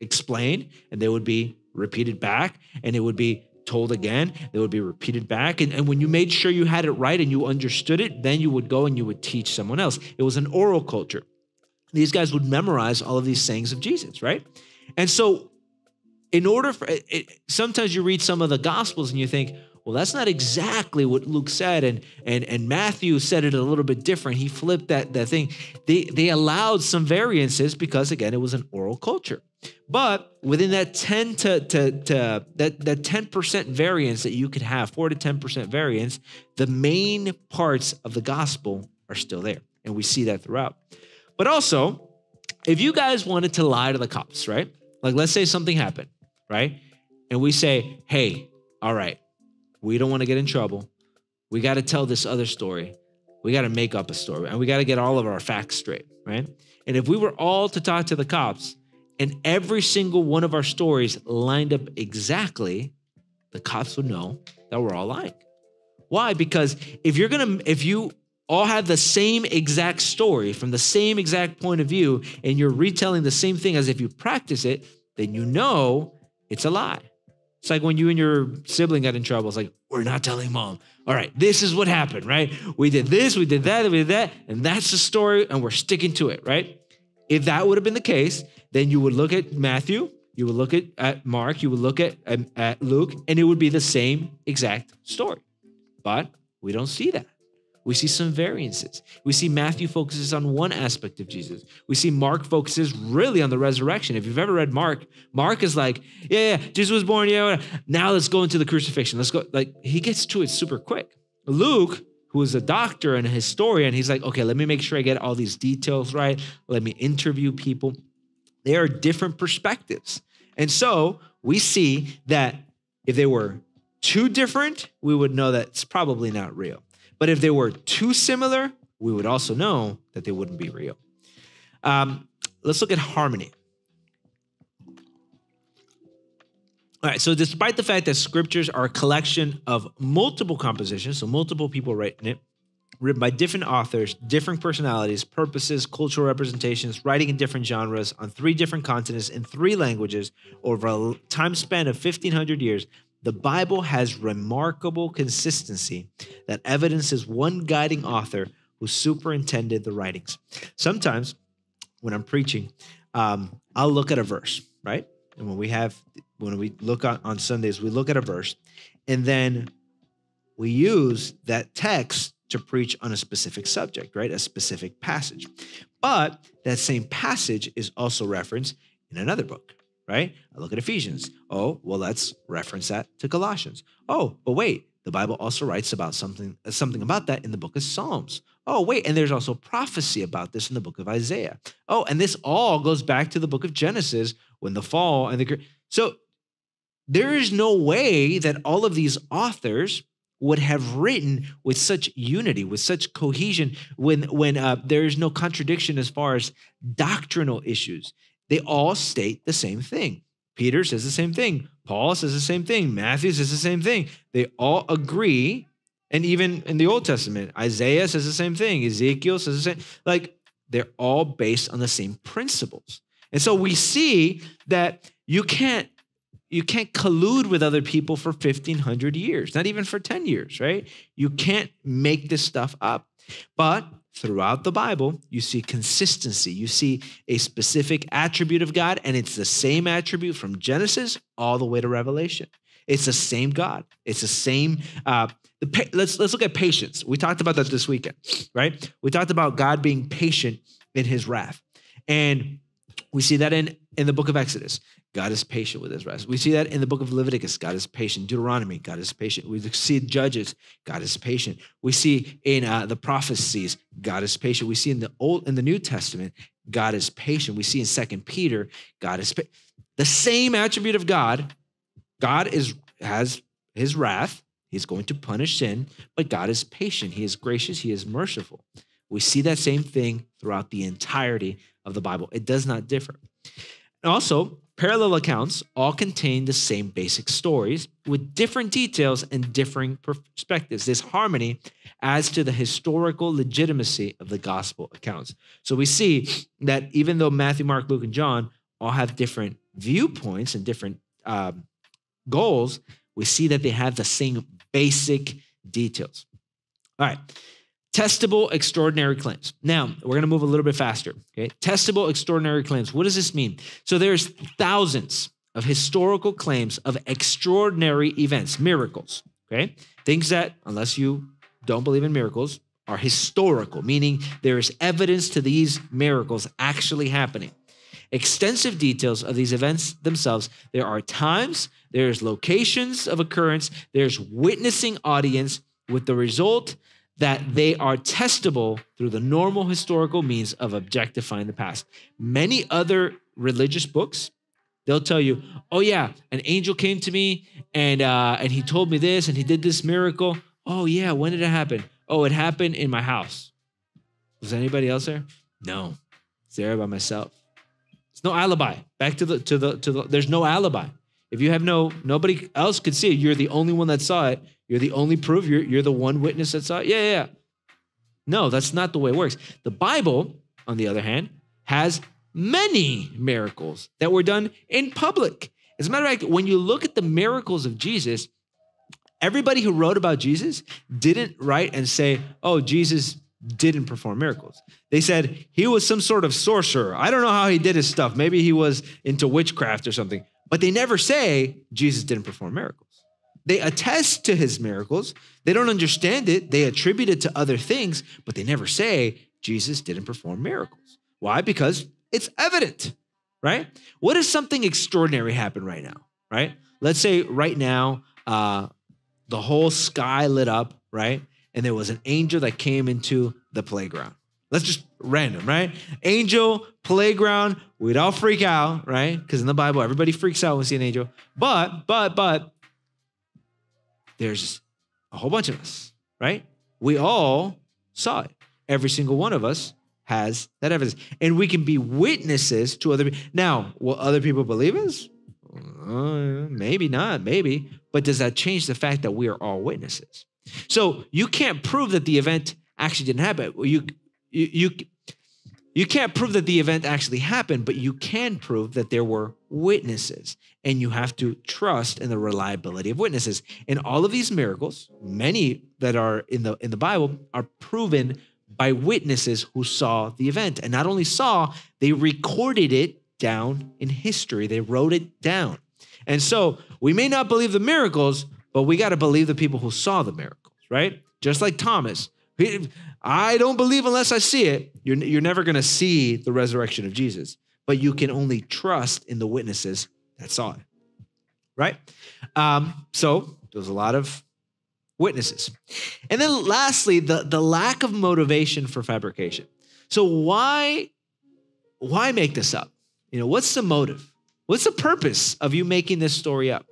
explained and they would be repeated back and it would be told again it would be repeated back. And, and when you made sure you had it right and you understood it then you would go and you would teach someone else. It was an oral culture. These guys would memorize all of these sayings of jesus right? And so in order for it, sometimes you read some of the gospels and you think well that's not exactly what luke said and and and matthew said it a little bit different. He flipped that that thing. They they allowed some variances because again it was an oral culture but within that 10 to, to, to that, that 10% variance that you could have, 4 to 10% variance, the main parts of the gospel are still there. And we see that throughout. But also, if you guys wanted to lie to the cops, right? Like let's say something happened, right? And we say, hey, all right, we don't want to get in trouble. We got to tell this other story. We got to make up a story and we got to get all of our facts straight, right? And if we were all to talk to the cops, and every single one of our stories lined up exactly, the cops would know that we're all lying. Why? Because if you're gonna, if you all have the same exact story from the same exact point of view, and you're retelling the same thing as if you practice it, then you know it's a lie. It's like when you and your sibling got in trouble. It's like, we're not telling mom. All right, this is what happened, right? We did this, we did that, we did that, and that's the story, and we're sticking to it, right? If that would have been the case, then you would look at Matthew, you would look at, at Mark, you would look at, at, at Luke, and it would be the same exact story. But we don't see that. We see some variances. We see Matthew focuses on one aspect of Jesus. We see Mark focuses really on the resurrection. If you've ever read Mark, Mark is like, yeah, yeah, Jesus was born, yeah. Now let's go into the crucifixion. Let's go. Like he gets to it super quick. Luke, who is a doctor and a historian, he's like, okay, let me make sure I get all these details right. Let me interview people. There are different perspectives. And so we see that if they were too different, we would know that it's probably not real. But if they were too similar, we would also know that they wouldn't be real. Um, let's look at harmony. All right, so despite the fact that scriptures are a collection of multiple compositions, so multiple people writing it, written by different authors, different personalities, purposes, cultural representations, writing in different genres on three different continents in three languages over a time span of 1500 years, the Bible has remarkable consistency that evidences one guiding author who superintended the writings. Sometimes when I'm preaching, um, I'll look at a verse, right? And when we have, when we look on, on Sundays, we look at a verse and then we use that text to preach on a specific subject, right? A specific passage. But that same passage is also referenced in another book, right? I look at Ephesians. Oh, well, let's reference that to Colossians. Oh, but wait, the Bible also writes about something uh, something about that in the book of Psalms. Oh, wait, and there's also prophecy about this in the book of Isaiah. Oh, and this all goes back to the book of Genesis when the fall and the so there is no way that all of these authors would have written with such unity, with such cohesion, when when uh, there is no contradiction as far as doctrinal issues. They all state the same thing. Peter says the same thing. Paul says the same thing. Matthew says the same thing. They all agree. And even in the Old Testament, Isaiah says the same thing. Ezekiel says the same. Like they're all based on the same principles. And so we see that you can't you can't collude with other people for 1500 years, not even for 10 years, right? You can't make this stuff up. But throughout the Bible, you see consistency. You see a specific attribute of God, and it's the same attribute from Genesis all the way to Revelation. It's the same God. It's the same. Uh, the, let's let's look at patience. We talked about that this weekend, right? We talked about God being patient in His wrath, and we see that in in the book of Exodus. God is patient with his rest. We see that in the book of Leviticus. God is patient. Deuteronomy, God is patient. We see Judges, God is patient. We see in uh, the prophecies, God is patient. We see in the Old in the New Testament, God is patient. We see in Second Peter, God is pa- the same attribute of God. God is has his wrath. He's going to punish sin, but God is patient. He is gracious. He is merciful. We see that same thing throughout the entirety of the Bible. It does not differ. Also, Parallel accounts all contain the same basic stories with different details and differing perspectives. This harmony adds to the historical legitimacy of the gospel accounts. So we see that even though Matthew, Mark, Luke, and John all have different viewpoints and different um, goals, we see that they have the same basic details. All right. Testable extraordinary claims. Now, we're going to move a little bit faster. Okay. Testable extraordinary claims. What does this mean? So there's thousands of historical claims of extraordinary events, miracles. Okay. Things that, unless you don't believe in miracles, are historical, meaning there is evidence to these miracles actually happening. Extensive details of these events themselves. There are times, there's locations of occurrence, there's witnessing audience, with the result that they are testable through the normal historical means of objectifying the past. Many other religious books, they'll tell you, "Oh yeah, an angel came to me and uh, and he told me this and he did this miracle." Oh yeah, when did it happen? Oh, it happened in my house. Was anybody else there? No, it's there by myself. It's no alibi. Back to the to the to the. There's no alibi. If you have no nobody else could see it, you're the only one that saw it. You're the only proof. You're, you're the one witness that saw it. Yeah, yeah, yeah. No, that's not the way it works. The Bible, on the other hand, has many miracles that were done in public. As a matter of fact, when you look at the miracles of Jesus, everybody who wrote about Jesus didn't write and say, oh, Jesus didn't perform miracles. They said he was some sort of sorcerer. I don't know how he did his stuff. Maybe he was into witchcraft or something. But they never say Jesus didn't perform miracles. They attest to his miracles. They don't understand it. They attribute it to other things, but they never say Jesus didn't perform miracles. Why? Because it's evident, right? What if something extraordinary happened right now, right? Let's say right now, uh, the whole sky lit up, right? And there was an angel that came into the playground. Let's just random, right? Angel, playground, we'd all freak out, right? Because in the Bible, everybody freaks out when they see an angel. But, but, but, there's a whole bunch of us, right? We all saw it. Every single one of us has that evidence. And we can be witnesses to other people. Now, will other people believe us? Uh, maybe not, maybe. But does that change the fact that we are all witnesses? So you can't prove that the event actually didn't happen. You, you, you, you can't prove that the event actually happened, but you can prove that there were witnesses. And you have to trust in the reliability of witnesses. And all of these miracles, many that are in the in the Bible, are proven by witnesses who saw the event. And not only saw, they recorded it down in history. They wrote it down. And so we may not believe the miracles, but we got to believe the people who saw the miracles, right? Just like Thomas. I don't believe unless I see it. You're, you're never going to see the resurrection of Jesus, but you can only trust in the witnesses that saw it, right? Um, so there's a lot of witnesses. And then lastly, the, the lack of motivation for fabrication. So why, why make this up? You know, what's the motive? What's the purpose of you making this story up?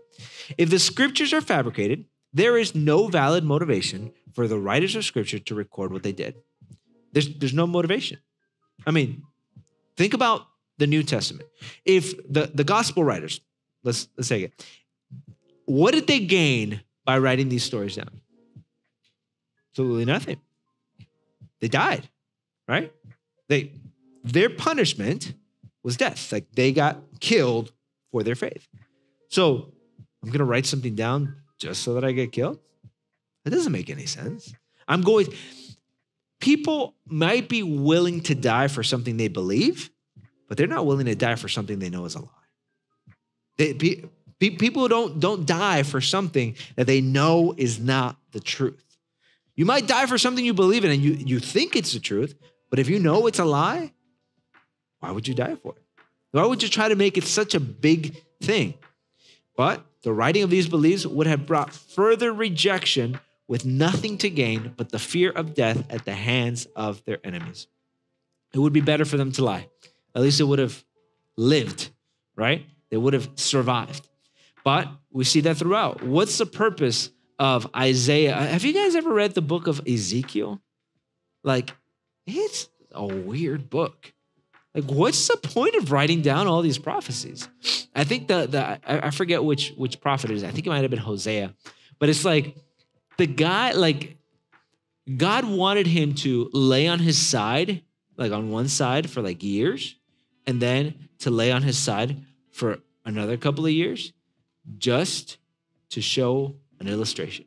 If the scriptures are fabricated, there is no valid motivation for the writers of scripture to record what they did. There's, there's no motivation. I mean, think about the New Testament. If the, the gospel writers, let's, let's take it, what did they gain by writing these stories down? Absolutely nothing. They died, right? They their punishment was death. Like they got killed for their faith. So I'm gonna write something down just so that I get killed? That doesn't make any sense. I'm going, people might be willing to die for something they believe, but they're not willing to die for something they know is a lie. They, pe, people don't, don't die for something that they know is not the truth. You might die for something you believe in and you, you think it's the truth, but if you know it's a lie, why would you die for it? Why would you try to make it such a big thing? But the writing of these beliefs would have brought further rejection with nothing to gain but the fear of death at the hands of their enemies. It would be better for them to lie. At least it would have lived, right? They would have survived. But we see that throughout. What's the purpose of Isaiah? Have you guys ever read the book of Ezekiel? Like, it's a weird book. Like, what's the point of writing down all these prophecies? I think the the I forget which which prophet it is. I think it might have been Hosea, but it's like the guy like God wanted him to lay on his side, like on one side for like years, and then to lay on his side for another couple of years, just to show an illustration,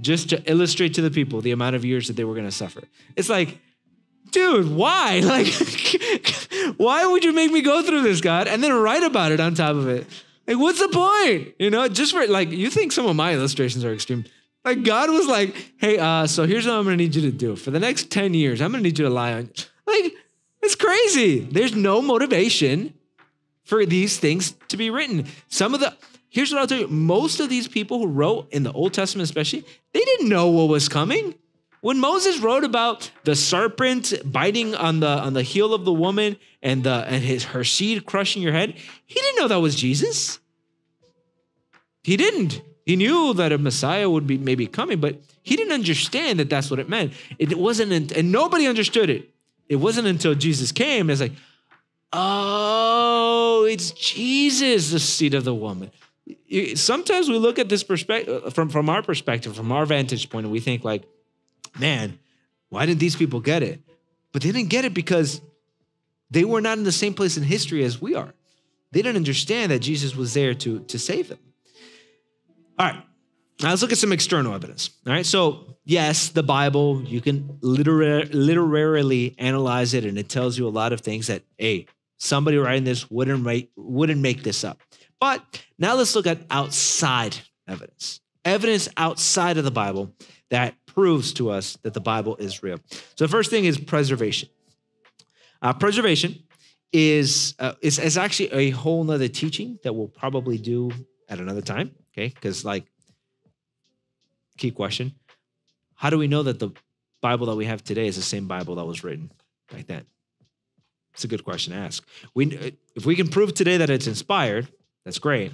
just to illustrate to the people the amount of years that they were going to suffer. It's like dude, why? Like, why would you make me go through this, God, and then write about it on top of it? Like, what's the point? You know, just for like, you think some of my illustrations are extreme. Like, God was like, hey, uh, so here's what I'm gonna need you to do. For the next 10 years, I'm gonna need you to lie on. Like, it's crazy. There's no motivation for these things to be written. Some of the, here's what I'll tell you most of these people who wrote in the Old Testament, especially, they didn't know what was coming. When Moses wrote about the serpent biting on the on the heel of the woman and the and his her seed crushing your head, he didn't know that was Jesus. He didn't. He knew that a Messiah would be maybe coming, but he didn't understand that that's what it meant. It wasn't, and nobody understood it. It wasn't until Jesus came. It's like, oh, it's Jesus, the seed of the woman. Sometimes we look at this perspective uh, from from our perspective, from our vantage point, and we think like, man, why didn't these people get it? But they didn't get it because they were not in the same place in history as we are. They didn't understand that Jesus was there to, to save them. All right. Now let's look at some external evidence. All right. So, yes, the Bible, you can literar- literarily analyze it and it tells you a lot of things that, hey, somebody writing this wouldn't make, wouldn't make this up. But now let's look at outside evidence. Evidence outside of the Bible that proves to us that the Bible is real. So the first thing is preservation. Uh, preservation is, uh, is is actually a whole nother teaching that we'll probably do at another time. Okay, because like key question, how do we know that the Bible that we have today is the same Bible that was written back then? It's a good question to ask. We if we can prove today that it's inspired, that's great.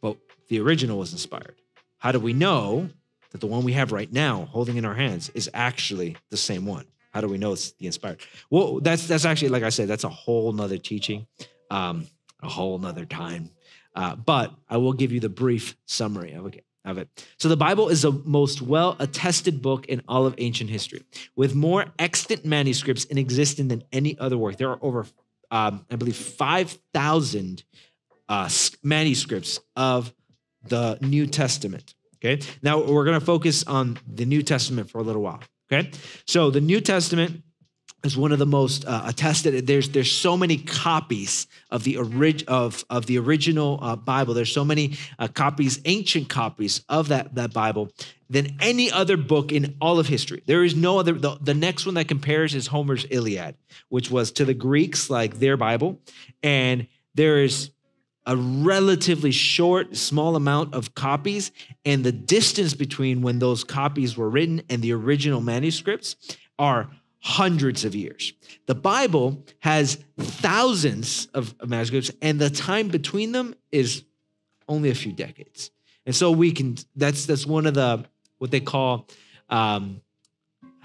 But the original was inspired. How do we know that the one we have right now holding in our hands is actually the same one? How do we know it's the inspired? Well, that's that's actually like I said, that's a whole nother teaching, um, a whole nother time. Uh, but I will give you the brief summary of it, of it. So the Bible is the most well attested book in all of ancient history, with more extant manuscripts in existence than any other work. There are over, um, I believe, five thousand uh, manuscripts of the New Testament. Okay. Now we're going to focus on the New Testament for a little while. Okay. So the New Testament is one of the most uh, attested. There's there's so many copies of the orig- of of the original uh, Bible. There's so many uh, copies, ancient copies of that that Bible than any other book in all of history. There is no other. The, the next one that compares is Homer's Iliad, which was to the Greeks like their Bible, and there is a relatively short, small amount of copies, and the distance between when those copies were written and the original manuscripts are hundreds of years. The Bible has thousands of manuscripts, and the time between them is only a few decades. And so we can, that's that's one of the what they call um,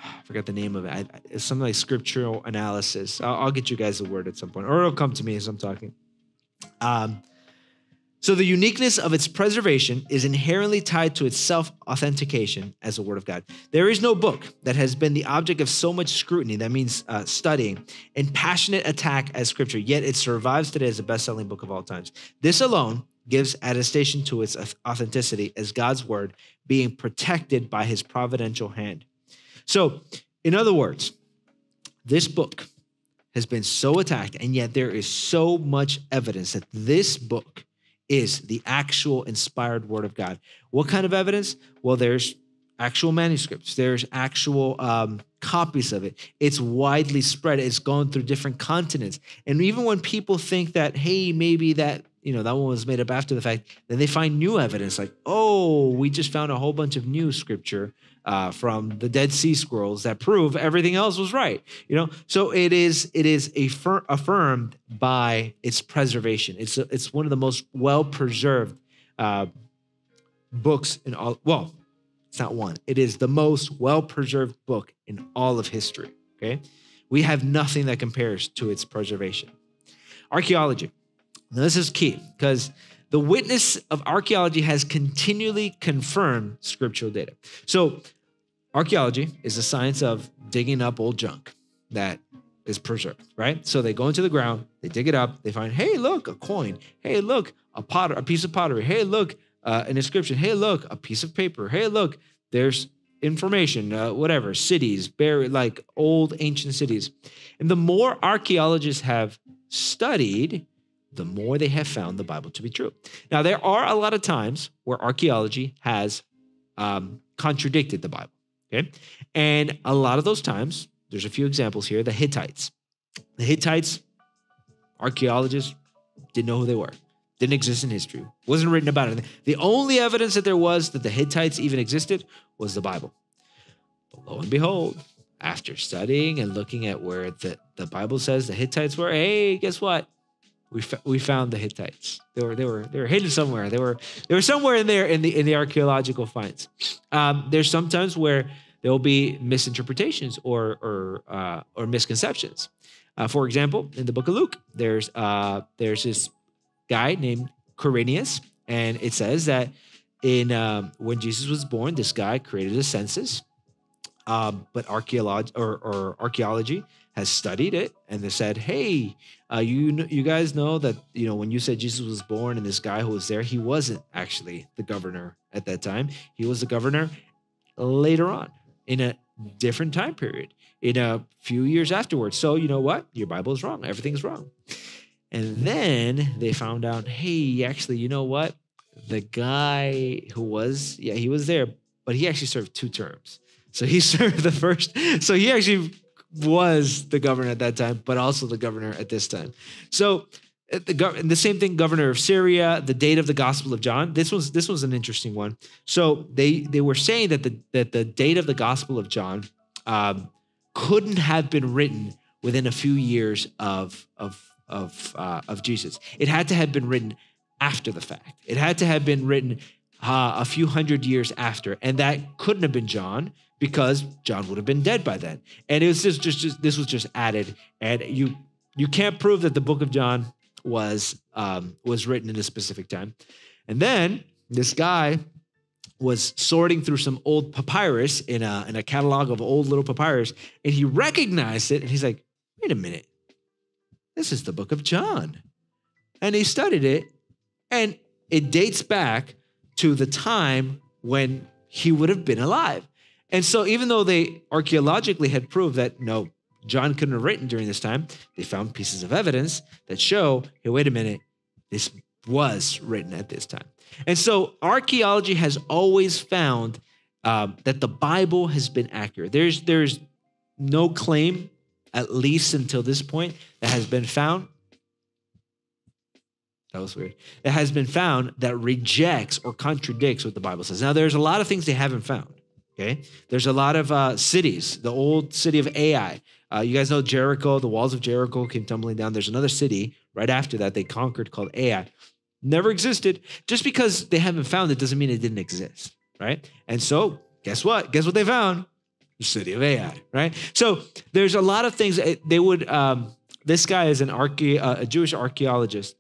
I forgot the name of it. It's something like scriptural analysis. I'll, I'll, get you guys the word at some point, or it'll come to me as I'm talking. Um, so the uniqueness of its preservation is inherently tied to its self authentication as the Word of God. There is no book that has been the object of so much scrutiny, that means uh, studying, and passionate attack as Scripture, yet it survives today as the best selling book of all times. This alone gives attestation to its authenticity as God's Word being protected by His providential hand. So, in other words, this book has been so attacked, and yet there is so much evidence that this book is the actual inspired word of God. What kind of evidence? Well, there's actual manuscripts, there's actual um, copies of it. It's widely spread, it's gone through different continents. And even when people think that, hey, maybe that you know that one was made up after the fact then they find new evidence like oh we just found a whole bunch of new scripture uh, from the dead sea scrolls that prove everything else was right you know? So it is it is affir- affirmed by its preservation. It's a, it's one of the most well preserved uh, books in all well it's not one. It is the most well preserved book in all of history okay? We have nothing that compares to its preservation. Archaeology now, this is key because the witness of archaeology has continually confirmed scriptural data. So, archaeology is the science of digging up old junk that is preserved, right? So they go into the ground, they dig it up, they find, hey, look, a coin. Hey, look, a potter, a piece of pottery. Hey, look, uh, an inscription. Hey, look, a piece of paper. Hey, look, there's information, uh, whatever, cities, buried like old ancient cities. And the more archaeologists have studied the more they have found the Bible to be true. Now, there are a lot of times where archaeology has um, contradicted the Bible. Okay. And a lot of those times, there's a few examples here the Hittites. The Hittites, archaeologists didn't know who they were, didn't exist in history, wasn't written about it. The only evidence that there was that the Hittites even existed was the Bible. But lo and behold, after studying and looking at where the, the Bible says the Hittites were, hey, guess what? We we found the Hittites. They were they were they were hidden somewhere. They were they were somewhere in there in the in the archaeological finds. Um, there's sometimes where there will be misinterpretations or or uh, or misconceptions. Uh, for example, in the book of Luke, there's uh, there's this guy named Quirinius, and it says that in um, when Jesus was born, this guy created a census, um, but archaeology or, or archaeology has studied it and they said, "Hey, uh, you you guys know that you know when you said Jesus was born and this guy who was there, he wasn't actually the governor at that time. He was the governor later on in a different time period, in a few years afterwards. So you know what? Your Bible is wrong. Everything's wrong." And then they found out, hey, actually, you know what? The guy who was, yeah, he was there, but he actually served two terms. So he served the first, so he actually was the governor at that time, but also the governor at this time. So uh, the, gov- the same thing, governor of Syria, the date of the Gospel of John. This was this was an interesting one. So they they were saying that the that the date of the Gospel of John um, couldn't have been written within a few years of of of uh, of Jesus. It had to have been written after the fact. It had to have been written uh, a few hundred years after, and that couldn't have been John because John would have been dead by then. And it was just, just, just this was just added, and you you can't prove that the book of John was um, was written in a specific time. And then this guy was sorting through some old papyrus in a in a catalog of old little papyrus, and he recognized it, and he's like, "Wait a minute, this is the book of John," and he studied it, and it dates back to the time when he would have been alive. And so, even though they archaeologically had proved that no, John couldn't have written during this time, they found pieces of evidence that show hey, wait a minute, this was written at this time. And so, archaeology has always found um, that the Bible has been accurate. There's, there's no claim, at least until this point, that has been found that was weird. That has been found that rejects or contradicts what the Bible says. Now, there's a lot of things they haven't found. Okay, there's a lot of uh, cities. The old city of Ai. Uh, you guys know Jericho. The walls of Jericho came tumbling down. There's another city right after that they conquered called Ai. Never existed. Just because they haven't found it doesn't mean it didn't exist, right? And so, guess what? Guess what they found? The city of Ai, right? So there's a lot of things they would. Um, this guy is an archae- uh, a Jewish archaeologist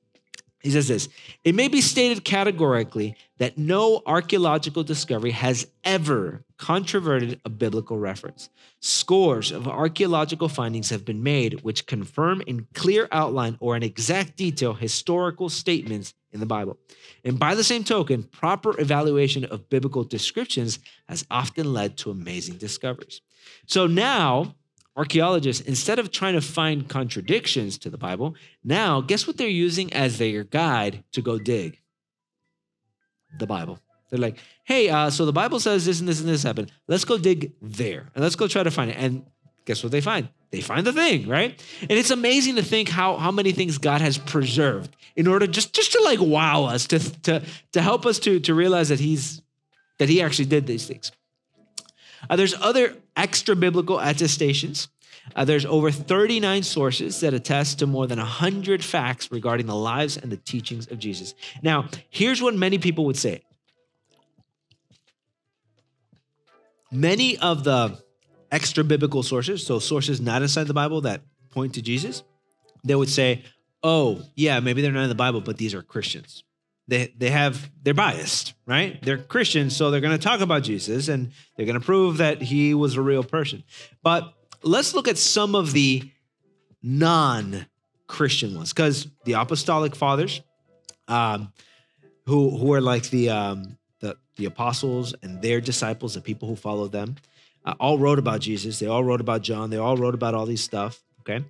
he says this It may be stated categorically that no archaeological discovery has ever controverted a biblical reference. Scores of archaeological findings have been made which confirm in clear outline or in exact detail historical statements in the Bible. And by the same token, proper evaluation of biblical descriptions has often led to amazing discoveries. So now, archaeologists, instead of trying to find contradictions to the Bible, now guess what they're using as their guide to go dig? The Bible. They're like, hey, uh, so the Bible says this and this and this happened. Let's go dig there and let's go try to find it. And guess what they find? They find the thing, right? And it's amazing to think how how many things God has preserved in order just just to like wow us, to to to help us to to realize that He's that He actually did these things. Uh, there's other extra biblical attestations. Uh, there's over 39 sources that attest to more than 100 facts regarding the lives and the teachings of Jesus. Now, here's what many people would say. Many of the extra biblical sources, so sources not inside the Bible that point to Jesus, they would say, oh, yeah, maybe they're not in the Bible, but these are Christians they they have they're biased, right? They're Christians, so they're going to talk about Jesus and they're going to prove that he was a real person. But let's look at some of the non-Christian ones, because the apostolic fathers, um, who who are like the um, the the apostles and their disciples, the people who followed them, uh, all wrote about Jesus. They all wrote about John. They all wrote about all these stuff. Okay,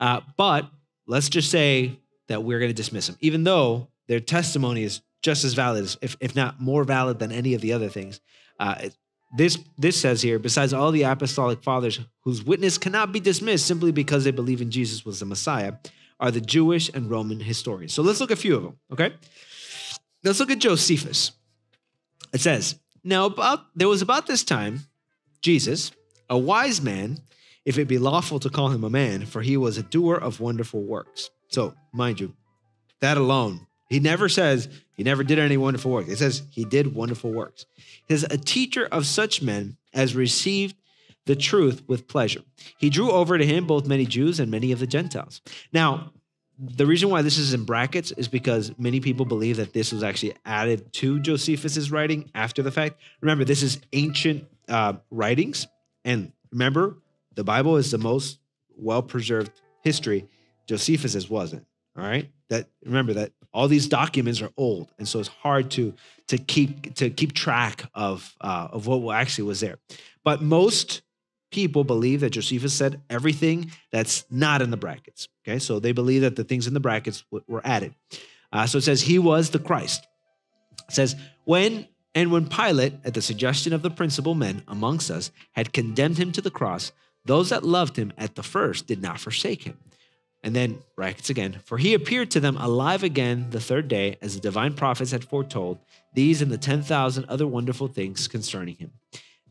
uh, but let's just say that we're going to dismiss them, even though their testimony is just as valid, if, if not more valid than any of the other things. Uh, this this says here, besides all the apostolic fathers whose witness cannot be dismissed simply because they believe in Jesus was the Messiah, are the Jewish and Roman historians. So let's look at a few of them. Okay, let's look at Josephus. It says, now about there was about this time Jesus, a wise man, if it be lawful to call him a man, for he was a doer of wonderful works. So mind you, that alone he never says he never did any wonderful work. It says he did wonderful works. He says a teacher of such men as received the truth with pleasure. He drew over to him both many Jews and many of the Gentiles. Now, the reason why this is in brackets is because many people believe that this was actually added to Josephus's writing after the fact. Remember, this is ancient uh, writings, and remember, the Bible is the most
well preserved history. Josephus's wasn't. All right. That remember that all these documents are old, and so it's hard to to keep to keep track of uh, of what actually was there. But most people believe that Josephus said everything that's not in the brackets. Okay, so they believe that the things in the brackets w- were added. Uh, so it says he was the Christ. It says when and when Pilate, at the suggestion of the principal men amongst us, had condemned him to the cross, those that loved him at the first did not forsake him. And then brackets again, for he appeared to them alive again the third day, as the divine prophets had foretold, these and the 10,000 other wonderful things concerning him.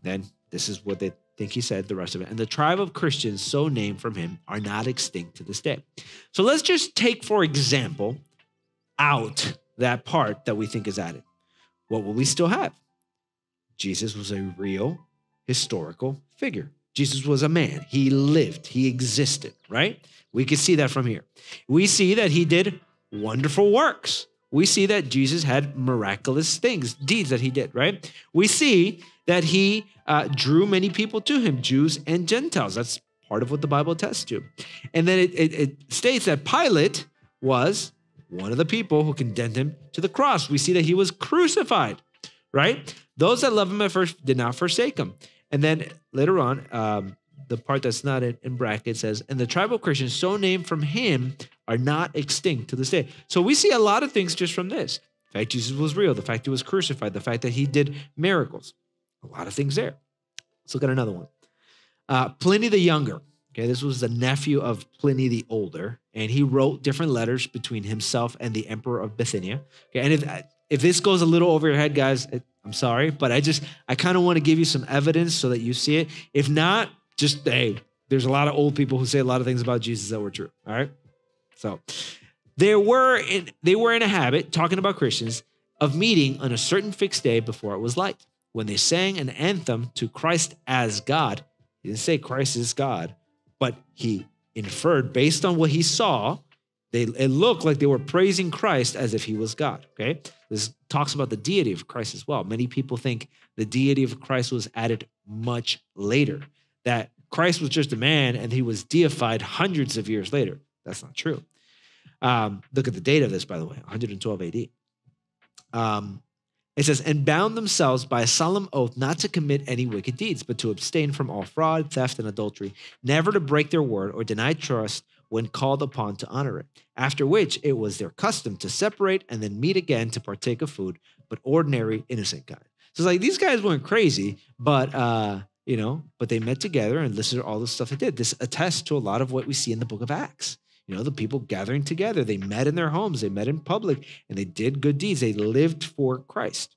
Then this is what they think he said, the rest of it. And the tribe of Christians, so named from him, are not extinct to this day. So let's just take, for example, out that part that we think is added. What will we still have? Jesus was a real historical figure. Jesus was a man. He lived, he existed, right? We can see that from here. We see that he did wonderful works. We see that Jesus had miraculous things, deeds that he did, right? We see that he uh, drew many people to him, Jews and Gentiles. That's part of what the Bible attests to. And then it, it, it states that Pilate was one of the people who condemned him to the cross. We see that he was crucified, right? Those that love him at first did not forsake him. And then later on, um, the part that's not in, in brackets says, and the tribal Christians so named from him are not extinct to this day. So we see a lot of things just from this. The fact Jesus was real, the fact he was crucified, the fact that he did miracles. A lot of things there. Let's look at another one. Uh, Pliny the Younger. Okay, this was the nephew of Pliny the Older, and he wrote different letters between himself and the Emperor of Bithynia. Okay, and if if this goes a little over your head, guys, it, I'm sorry, but I just I kind of want to give you some evidence so that you see it. If not, just hey, there's a lot of old people who say a lot of things about Jesus that were true. All right, so there were in, they were in a habit talking about Christians of meeting on a certain fixed day before it was light when they sang an anthem to Christ as God. He didn't say Christ is God, but he inferred based on what he saw. They, it looked like they were praising Christ as if he was God. Okay. This talks about the deity of Christ as well. Many people think the deity of Christ was added much later, that Christ was just a man and he was deified hundreds of years later. That's not true. Um, look at the date of this, by the way, 112 AD. Um, it says, and bound themselves by a solemn oath not to commit any wicked deeds, but to abstain from all fraud, theft, and adultery, never to break their word or deny trust when called upon to honor it. After which it was their custom to separate and then meet again to partake of food, but ordinary, innocent kind. So it's like these guys weren't crazy, but uh, you know, but they met together and listened to all the stuff they did. This attests to a lot of what we see in the book of Acts. You know, the people gathering together, they met in their homes, they met in public, and they did good deeds. They lived for Christ.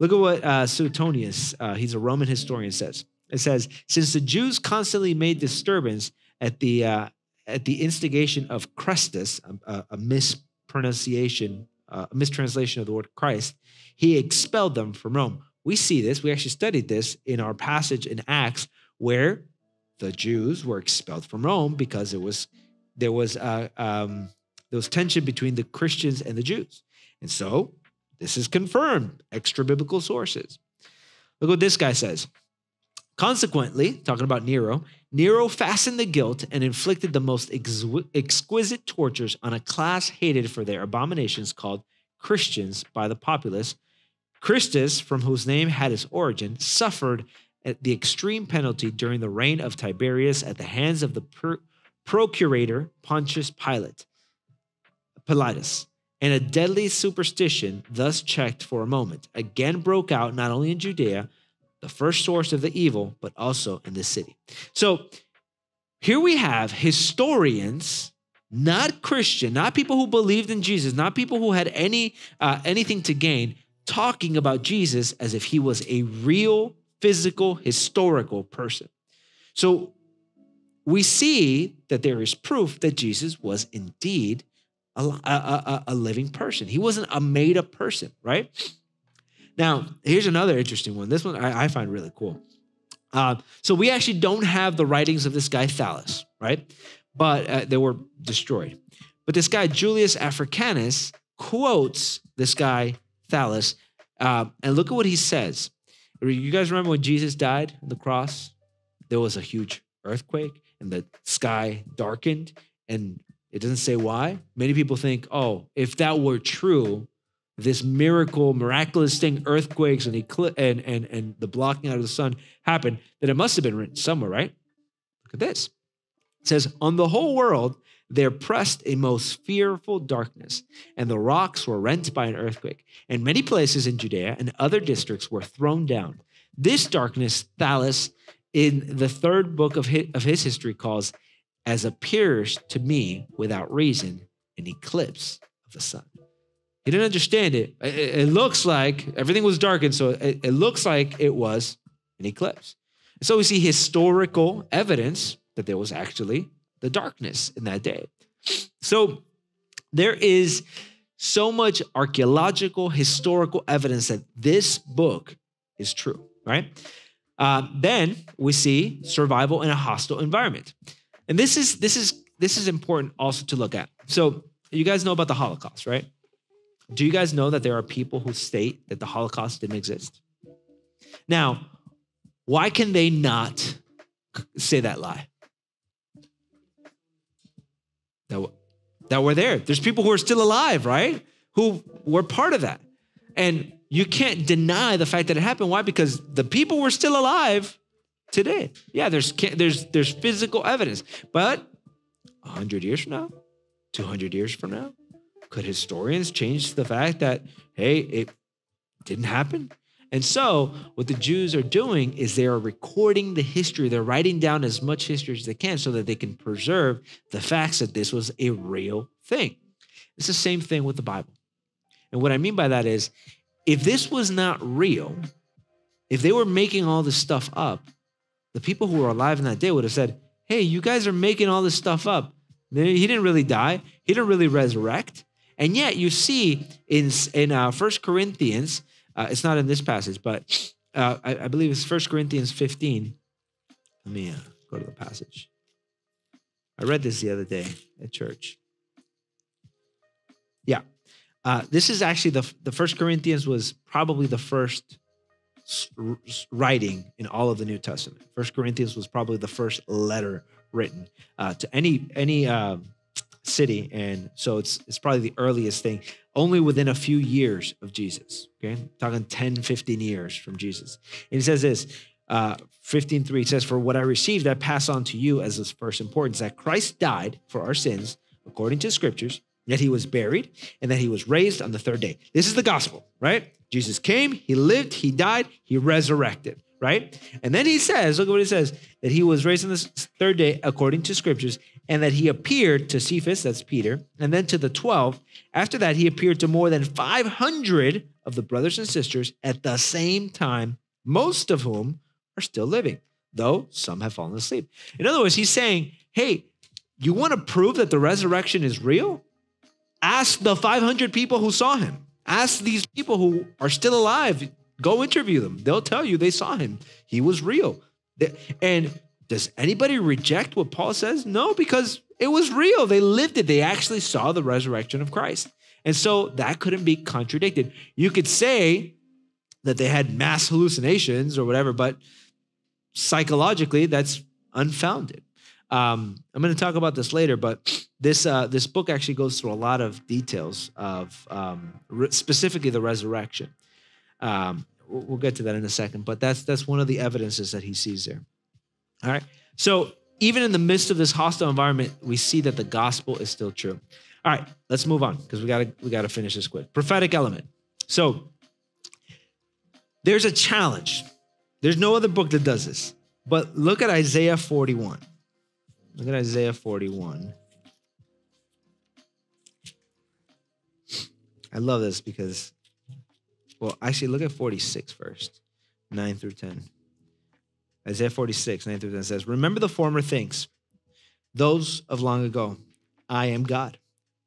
Look at what uh, Suetonius, uh, he's a Roman historian, says. It says, since the Jews constantly made disturbance at the uh, at the instigation of Chrestus, a, a mispronunciation, uh, a mistranslation of the word Christ, he expelled them from Rome. We see this. We actually studied this in our passage in Acts, where the Jews were expelled from Rome because it was there was uh, um, there was tension between the Christians and the Jews, and so this is confirmed extra biblical sources. Look what this guy says. Consequently, talking about Nero, Nero fastened the guilt and inflicted the most exquisite tortures on a class hated for their abominations called Christians by the populace. Christus, from whose name had its origin, suffered the extreme penalty during the reign of Tiberius at the hands of the procurator Pontius Pilate, Pilatus, and a deadly superstition, thus checked for a moment, again broke out not only in Judea, the first source of the evil, but also in the city. So here we have historians, not Christian, not people who believed in Jesus, not people who had any uh, anything to gain, talking about Jesus as if he was a real, physical, historical person. So we see that there is proof that Jesus was indeed a, a, a, living person. He wasn't a made up person, right? Now, here's another interesting one. This one I, I find really cool. Uh, so we actually don't have the writings of this guy Thallus, right? But uh, they were destroyed. But this guy Julius Africanus quotes this guy Thallus, uh, and look at what he says. You guys remember when Jesus died on the cross? There was a huge earthquake and the sky darkened, and it doesn't say why. Many people think, oh, if that were true, this miracle, miraculous thing, earthquakes and, eclipse and, and, and the blocking out of the sun happened, then it must have been written somewhere, right? Look at this. It says, On the whole world, there pressed a most fearful darkness, and the rocks were rent by an earthquake, and many places in Judea and other districts were thrown down. This darkness, Thales, in the third book of his, of his history, calls as appears to me without reason an eclipse of the sun. He didn't understand it. It, it looks like everything was darkened, so it, it looks like it was an eclipse. so we see historical evidence that there was actually the darkness in that day. So there is so much archaeological, historical evidence that this book is true, right? Uh, then we see survival in a hostile environment, and this is this is this is important also to look at. So you guys know about the Holocaust, right? Do you guys know that there are people who state that the Holocaust didn't exist? Now, why can they not say that lie? That, that were there. There's people who are still alive, right? Who were part of that. And you can't deny the fact that it happened. Why? Because the people were still alive today. Yeah, there's there's there's physical evidence. But 100 years from now, 200 years from now, could historians change the fact that, hey, it didn't happen? And so, what the Jews are doing is they are recording the history. They're writing down as much history as they can so that they can preserve the facts that this was a real thing. It's the same thing with the Bible. And what I mean by that is if this was not real, if they were making all this stuff up, the people who were alive in that day would have said, Hey, you guys are making all this stuff up. He didn't really die, he didn't really resurrect. And yet you see in, in uh, 1 Corinthians, uh, it's not in this passage, but uh, I, I, believe it's 1 Corinthians 15. Let me uh, go to the passage. I read this the other day at church. Yeah. Uh, this is actually the, the First Corinthians was probably the first writing in all of the New Testament. First Corinthians was probably the first letter written uh, to any any um, city, and so it's it's probably the earliest thing. Only within a few years of Jesus. Okay, talking 10, 15 years from Jesus. And he says this. Uh, 15.3 says, For what I received, I pass on to you as of first importance, that Christ died for our sins, according to scriptures, that he was buried, and that he was raised on the third day. This is the gospel, right? Jesus came, he lived, he died, he resurrected right? And then he says, look at what he says, that he was raised on the third day according to scriptures, and that he appeared to Cephas, that's Peter, and then to the 12. After that, he appeared to more than 500 of the brothers and sisters at the same time, most of whom are still living, though some have fallen asleep. In other words, he's saying, hey, you want to prove that the resurrection is real? Ask the 500 people who saw him. Ask these people who are still alive Go interview them. They'll tell you they saw him. He was real. And does anybody reject what Paul says? No, because it was real. They lived it. They actually saw the resurrection of Christ. And so that couldn't be contradicted. You could say that they had mass hallucinations or whatever, but psychologically, that's unfounded. Um, I'm going to talk about this later, but this uh, this book actually goes through a lot of details of um, re- specifically the resurrection. Um, we'll get to that in a second, but that's that's one of the evidences that he sees there. All right. So even in the midst of this hostile environment, we see that the gospel is still true. All right, let's move on because we gotta we gotta finish this quick. Prophetic element. So there's a challenge. There's no other book that does this. But look at Isaiah 41. Look at Isaiah 41. I love this because well, actually, look at 46 first, 9 through 10. Isaiah 46, 9 through 10 says, Remember the former things, those of long ago. I am God.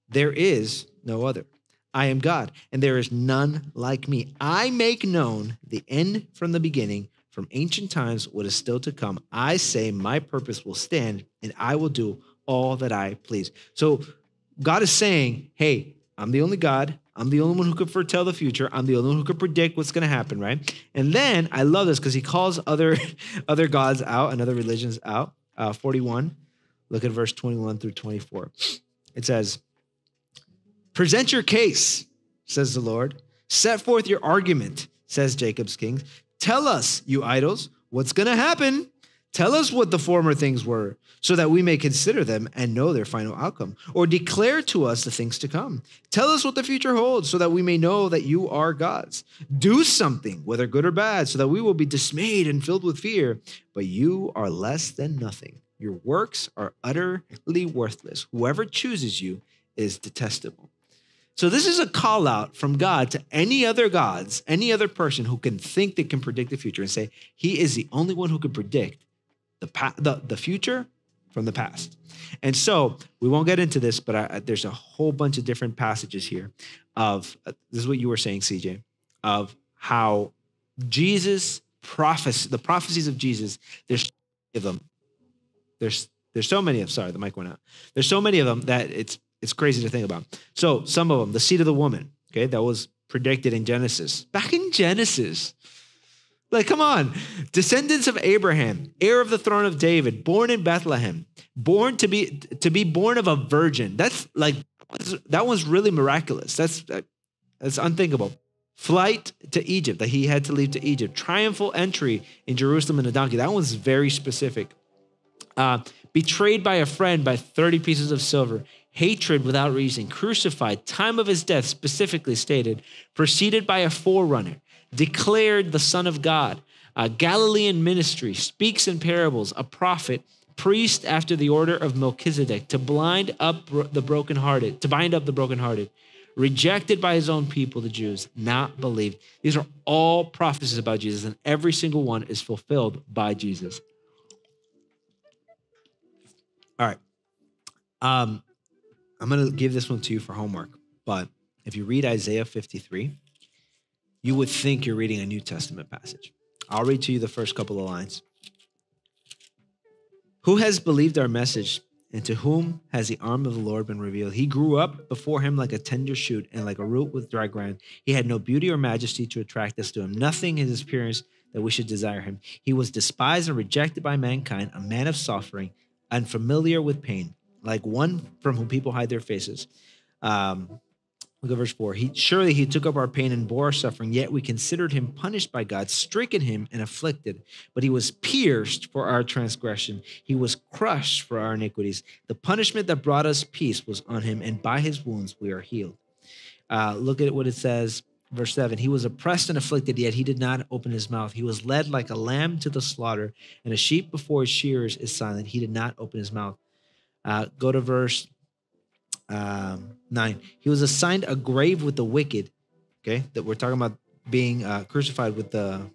There is no other. I am God, and there is none like me. I make known the end from the beginning, from ancient times, what is still to come. I say, My purpose will stand, and I will do all that I please. So God is saying, Hey, I'm the only God. I'm the only one who could foretell the future. I'm the only one who could predict what's going to happen, right? And then I love this because he calls other other gods out and other religions out. uh, 41, look at verse 21 through 24. It says, Present your case, says the Lord. Set forth your argument, says Jacob's king. Tell us, you idols, what's going to happen. Tell us what the former things were, so that we may consider them and know their final outcome. Or declare to us the things to come. Tell us what the future holds, so that we may know that you are gods. Do something, whether good or bad, so that we will be dismayed and filled with fear. But you are less than nothing. Your works are utterly worthless. Whoever chooses you is detestable. So, this is a call out from God to any other gods, any other person who can think they can predict the future and say, He is the only one who can predict the, the, the future from the past. And so, we won't get into this, but I, there's a whole bunch of different passages here of uh, this is what you were saying, CJ, of how Jesus prophecy, the prophecies of Jesus, there's of them. There's there's so many of sorry, the mic went out. There's so many of them that it's it's crazy to think about. So some of them, the seed of the woman, okay, that was predicted in Genesis. Back in Genesis. Like, come on. Descendants of Abraham, heir of the throne of David, born in Bethlehem, born to be to be born of a virgin. That's like that one's really miraculous. That's that's unthinkable. Flight to Egypt, that he had to leave to Egypt. Triumphal entry in Jerusalem in a donkey. That one's very specific. Uh, betrayed by a friend by 30 pieces of silver hatred without reason, crucified, time of his death specifically stated, preceded by a forerunner, declared the Son of God, a Galilean ministry, speaks in parables, a prophet, priest after the order of Melchizedek, to blind up the brokenhearted, to bind up the brokenhearted, rejected by his own people, the Jews, not believed. These are all prophecies about Jesus, and every single one is fulfilled by Jesus. All right. Um, I'm going to give this one to you for homework. But if you read Isaiah 53, you would think you're reading a New Testament passage. I'll read to you the first couple of lines. Who has believed our message, and to whom has the arm of the Lord been revealed? He grew up before him like a tender shoot and like a root with dry ground. He had no beauty or majesty to attract us to him, nothing in his appearance that we should desire him. He was despised and rejected by mankind, a man of suffering, unfamiliar with pain like one from whom people hide their faces. Um, look at verse four. He surely he took up our pain and bore our suffering, yet we considered him punished by God, stricken him and afflicted. But he was pierced for our transgression, he was crushed for our iniquities. The punishment that brought us peace was on him, and by his wounds we are healed. Uh, look at what it says Verse 7 He was oppressed and afflicted, yet he did not open his mouth. He was led like a lamb to the slaughter, and a sheep before his shearers is silent. He did not open his mouth. Uh, go to verse um, 9. He was assigned a grave with the wicked. Okay, that we're talking about being uh, crucified with the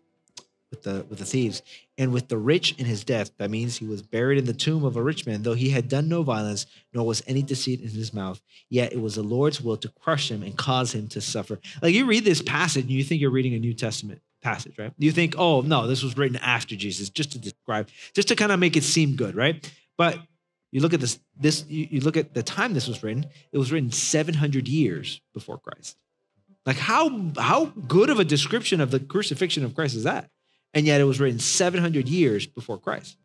with the with the thieves and with the rich in his death that means he was buried in the tomb of a rich man though he had done no violence nor was any deceit in his mouth yet it was the lord's will to crush him and cause him to suffer like you read this passage and you think you're reading a new testament passage right you think oh no this was written after jesus just to describe just to kind of make it seem good right but you look at this, this you, you look at the time this was written, it was written 700 years before Christ. Like how how good of a description of the crucifixion of Christ is that? And yet it was written 700 years before Christ.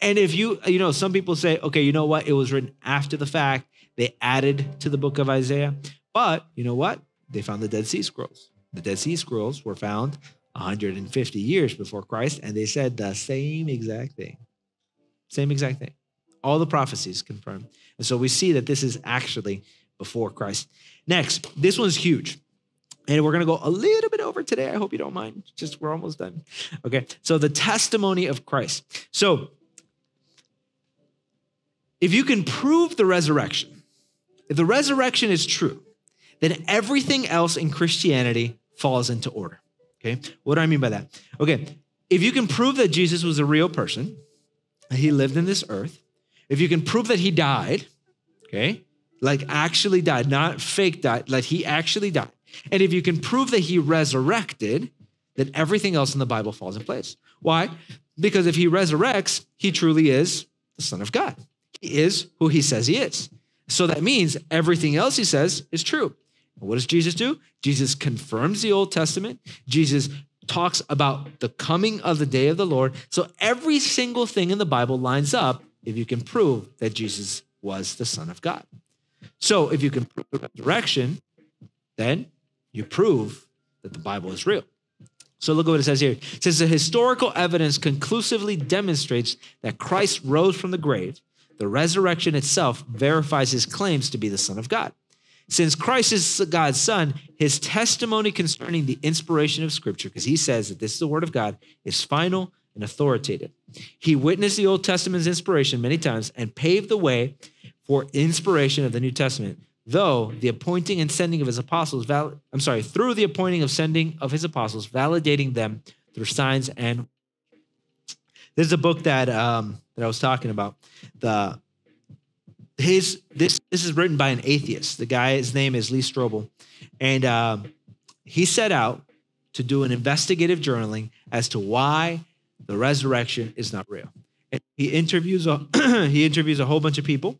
And if you, you know, some people say, okay, you know what? It was written after the fact. They added to the book of Isaiah. But you know what? They found the Dead Sea Scrolls. The Dead Sea Scrolls were found 150 years before Christ, and they said the same exact thing. Same exact thing. All the prophecies confirm. And so we see that this is actually before Christ. Next, this one's huge. And we're going to go a little bit over today. I hope you don't mind. Just we're almost done. Okay. So the testimony of Christ. So if you can prove the resurrection, if the resurrection is true, then everything else in Christianity falls into order. Okay. What do I mean by that? Okay. If you can prove that Jesus was a real person, he lived in this earth, if you can prove that he died, okay, like actually died, not fake died, like he actually died. And if you can prove that he resurrected, then everything else in the Bible falls in place. Why? Because if he resurrects, he truly is the Son of God. He is who he says he is. So that means everything else he says is true. And what does Jesus do? Jesus confirms the Old Testament. Jesus talks about the coming of the day of the Lord. So every single thing in the Bible lines up if you can prove that Jesus was the Son of God. So if you can prove the resurrection, then you prove that the Bible is real. So look at what it says here. It says the historical evidence conclusively demonstrates that Christ rose from the grave. The resurrection itself verifies his claims to be the Son of God. Since Christ is God's Son, his testimony concerning the inspiration of Scripture, because he says that this is the Word of God, is final and authoritative. He witnessed the Old Testament's inspiration many times and paved the way for inspiration of the New Testament though the appointing and sending of his apostles, val- I'm sorry, through the appointing of sending of his apostles, validating them through signs and. This is a book that um, that I was talking about. The his this this is written by an atheist. The guy, his name is Lee Strobel, and um, he set out to do an investigative journaling as to why the resurrection is not real. And he interviews a he interviews a whole bunch of people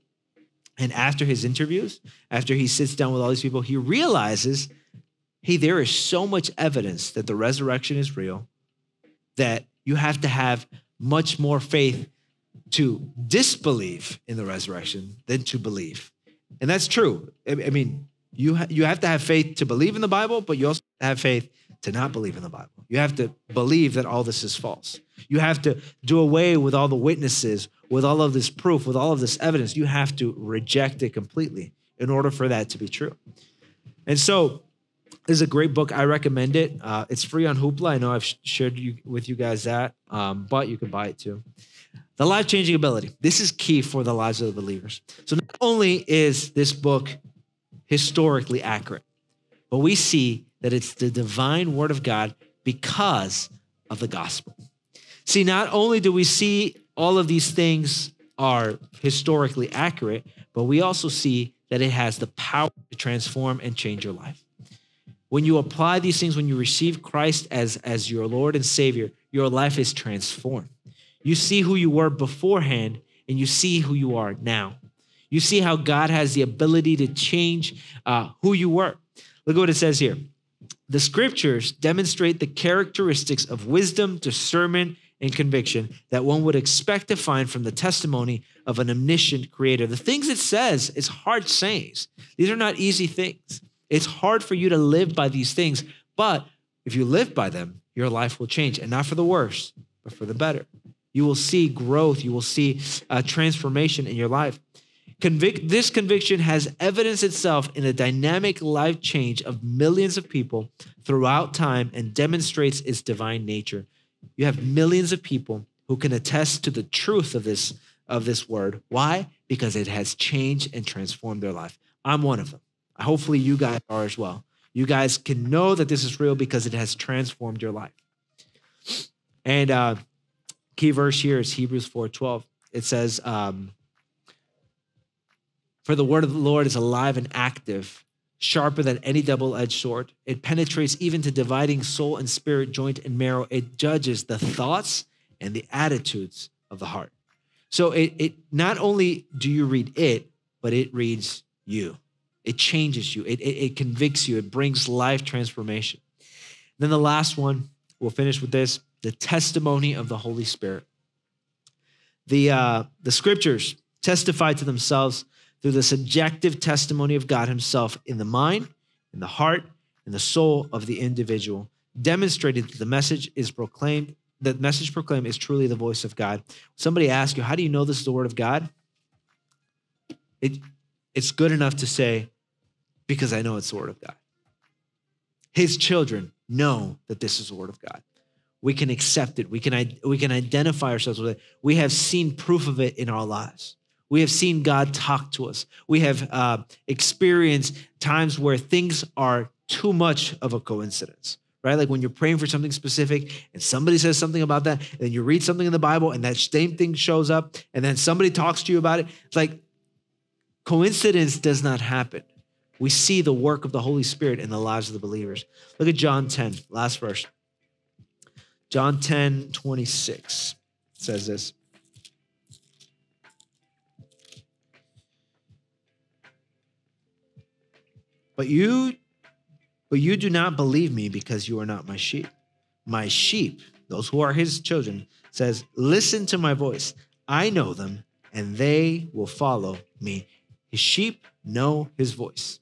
and after his interviews, after he sits down with all these people, he realizes hey, there is so much evidence that the resurrection is real that you have to have much more faith to disbelieve in the resurrection than to believe. And that's true. I mean, you, ha- you have to have faith to believe in the Bible, but you also have faith to not believe in the Bible. You have to believe that all this is false. You have to do away with all the witnesses with all of this proof, with all of this evidence, you have to reject it completely in order for that to be true. And so, this is a great book. I recommend it. Uh, it's free on Hoopla. I know I've shared you, with you guys that, um, but you can buy it too. The life changing ability. This is key for the lives of the believers. So, not only is this book historically accurate, but we see that it's the divine word of God because of the gospel. See, not only do we see all of these things are historically accurate, but we also see that it has the power to transform and change your life. When you apply these things, when you receive Christ as, as your Lord and Savior, your life is transformed. You see who you were beforehand and you see who you are now. You see how God has the ability to change uh, who you were. Look at what it says here. The scriptures demonstrate the characteristics of wisdom, discernment, and conviction that one would expect to find from the testimony of an omniscient creator. The things it says is hard sayings. These are not easy things. It's hard for you to live by these things, but if you live by them, your life will change, and not for the worse, but for the better. You will see growth, you will see a transformation in your life. Convic- this conviction has evidence itself in the dynamic life change of millions of people throughout time and demonstrates its divine nature you have millions of people who can attest to the truth of this of this word. Why? Because it has changed and transformed their life. I'm one of them. Hopefully you guys are as well. You guys can know that this is real because it has transformed your life. And uh, key verse here is Hebrews 4:12. It says, um, "For the word of the Lord is alive and active, sharper than any double edged sword. It penetrates even to dividing soul and spirit, joint and marrow. It judges the thoughts and the attitudes of the heart. So it, it not only do you read it, but it reads you. It changes you, it, it, it convicts you, it brings life transformation. Then the last one, we'll finish with this the testimony of the Holy Spirit. The, uh, the scriptures testify to themselves through the subjective testimony of God Himself in the mind, in the heart, in the soul of the individual, demonstrated that the message is proclaimed, the message proclaimed is truly the voice of God. Somebody asks you, How do you know this is the word of God? It, it's good enough to say, Because I know it's the word of God. His children know that this is the word of God. We can accept it. We can, we can identify ourselves with it. We have seen proof of it in our lives. We have seen God talk to us. We have uh, experienced times where things are too much of a coincidence, right? Like when you're praying for something specific and somebody says something about that, and then you read something in the Bible and that same thing shows up, and then somebody talks to you about it. It's like coincidence does not happen. We see the work of the Holy Spirit in the lives of the believers. Look at John 10, last verse. John 10, 26 says this. But you but you do not believe me because you are not my sheep. My sheep, those who are his children, says, "Listen to my voice. I know them and they will follow me. His sheep know his voice.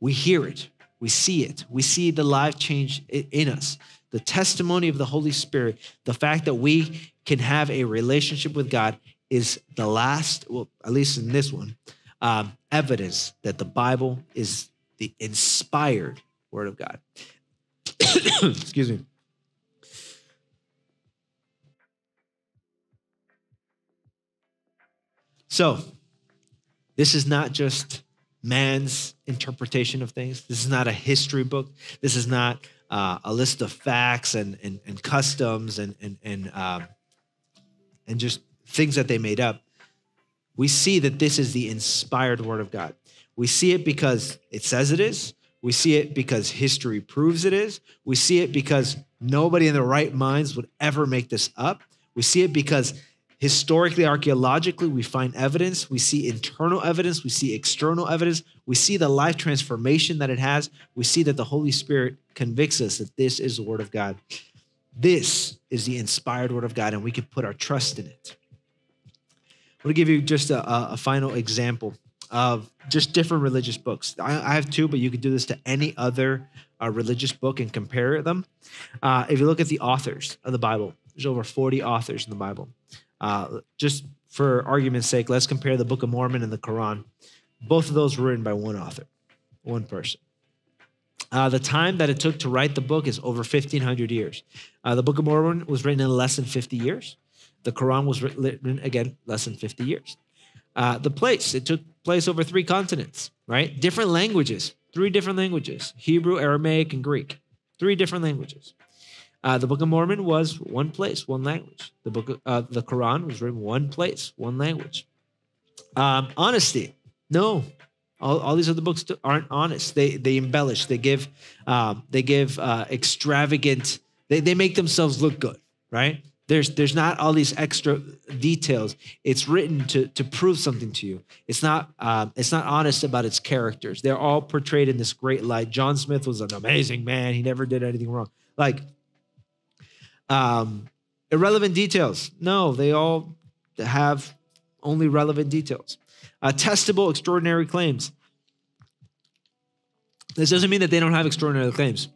We hear it, we see it, we see the life change in us. The testimony of the Holy Spirit, the fact that we can have a relationship with God is the last, well, at least in this one, um, evidence that the Bible is the inspired word of God. Excuse me. So, this is not just man's interpretation of things. This is not a history book. This is not uh, a list of facts and, and, and customs and, and, and, um, and just things that they made up. We see that this is the inspired word of God. We see it because it says it is. We see it because history proves it is. We see it because nobody in their right minds would ever make this up. We see it because historically, archaeologically, we find evidence. We see internal evidence. We see external evidence. We see the life transformation that it has. We see that the Holy Spirit convicts us that this is the Word of God. This is the inspired Word of God, and we can put our trust in it. I want to give you just a, a final example of just different religious books. I, I, have two, but you could do this to any other uh, religious book and compare them. Uh, if you look at the authors of the Bible, there's over 40 authors in the Bible. Uh, just for argument's sake, let's compare the Book of Mormon and the Quran. Both of those were written by one author, one person. Uh, the time that it took to write the book is over 1,500 years. Uh, the Book of Mormon was written in less than 50 years. The Quran was written, again, less than 50 years. Uh, the place, it took place over three continents, right? Different languages, three different languages Hebrew, Aramaic, and Greek. Three different languages. Uh, the Book of Mormon was one place, one language. The book, of, uh, the Quran was written one place, one language. Um, honesty, no. All, all these other books aren't honest. They they embellish. They give um, they give uh, extravagant. They they make themselves look good, right? There's there's not all these extra details. It's written to to prove something to you. It's not um, it's not honest about its characters. They're all portrayed in this great light. John Smith was an amazing man. He never did anything wrong. Like um, irrelevant details. No, they all have only relevant details. Uh, testable, extraordinary claims. This doesn't mean that they don't have extraordinary claims.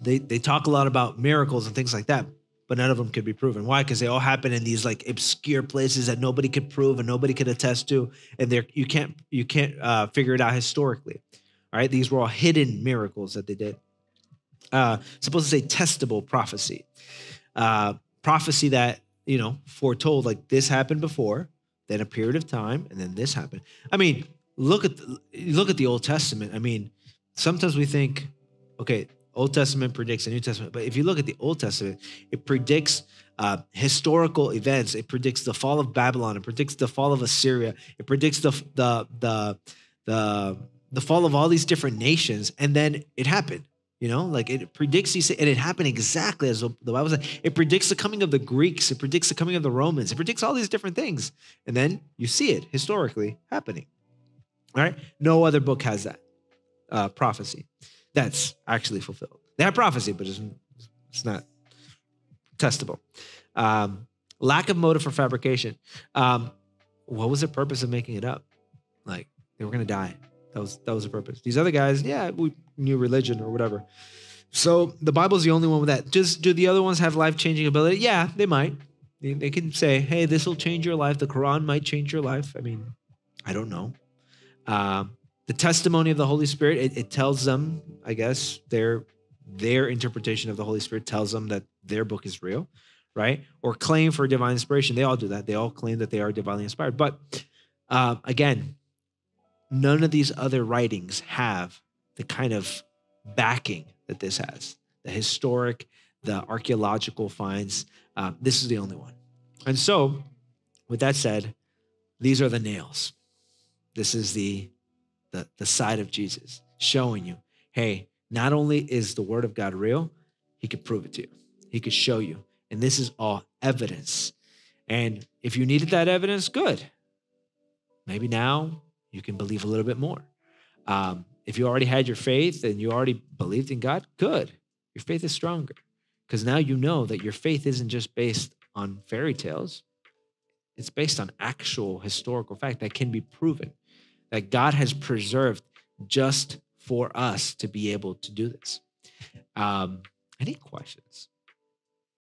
They they talk a lot about miracles and things like that but none of them could be proven. Why? Because they all happen in these like obscure places that nobody could prove and nobody could attest to, and there you can't you can't uh, figure it out historically. All right, these were all hidden miracles that they did. Uh, supposed to say testable prophecy, uh, prophecy that you know foretold like this happened before, then a period of time, and then this happened. I mean, look at the, look at the Old Testament. I mean, sometimes we think, okay, Old Testament predicts the New Testament. But if you look at the Old Testament, it predicts uh, historical events. It predicts the fall of Babylon. It predicts the fall of Assyria. It predicts the the the the the fall of all these different nations, and then it happened. You know, like it predicts these, and it happened exactly as the Bible said. It predicts the coming of the Greeks. It predicts the coming of the Romans. It predicts all these different things, and then you see it historically happening. All right, no other book has that uh, prophecy that's actually fulfilled. They have prophecy, but it's, it's not testable. Um, lack of motive for fabrication. Um, what was the purpose of making it up? Like they were going to die. That was that was the purpose. These other guys, yeah, we knew religion or whatever. So the Bible's the only one with that. Just do the other ones have life changing ability? Yeah, they might. They, they can say, "Hey, this will change your life." The Quran might change your life. I mean, I don't know. Um, the testimony of the Holy Spirit, it, it tells them, I guess, their their interpretation of the Holy Spirit tells them that their book is real, right? Or claim for divine inspiration. They all do that. They all claim that they are divinely inspired. But uh, again, none of these other writings have the kind of backing that this has the historic, the archaeological finds. Uh, this is the only one. And so, with that said, these are the nails. This is the the, the side of Jesus, showing you, hey, not only is the word of God real, he could prove it to you. He could show you. And this is all evidence. And if you needed that evidence, good. Maybe now you can believe a little bit more. Um, if you already had your faith and you already believed in God, good. Your faith is stronger because now you know that your faith isn't just based on fairy tales, it's based on actual historical fact that can be proven that God has preserved just for us to be able to do this. Um, any questions?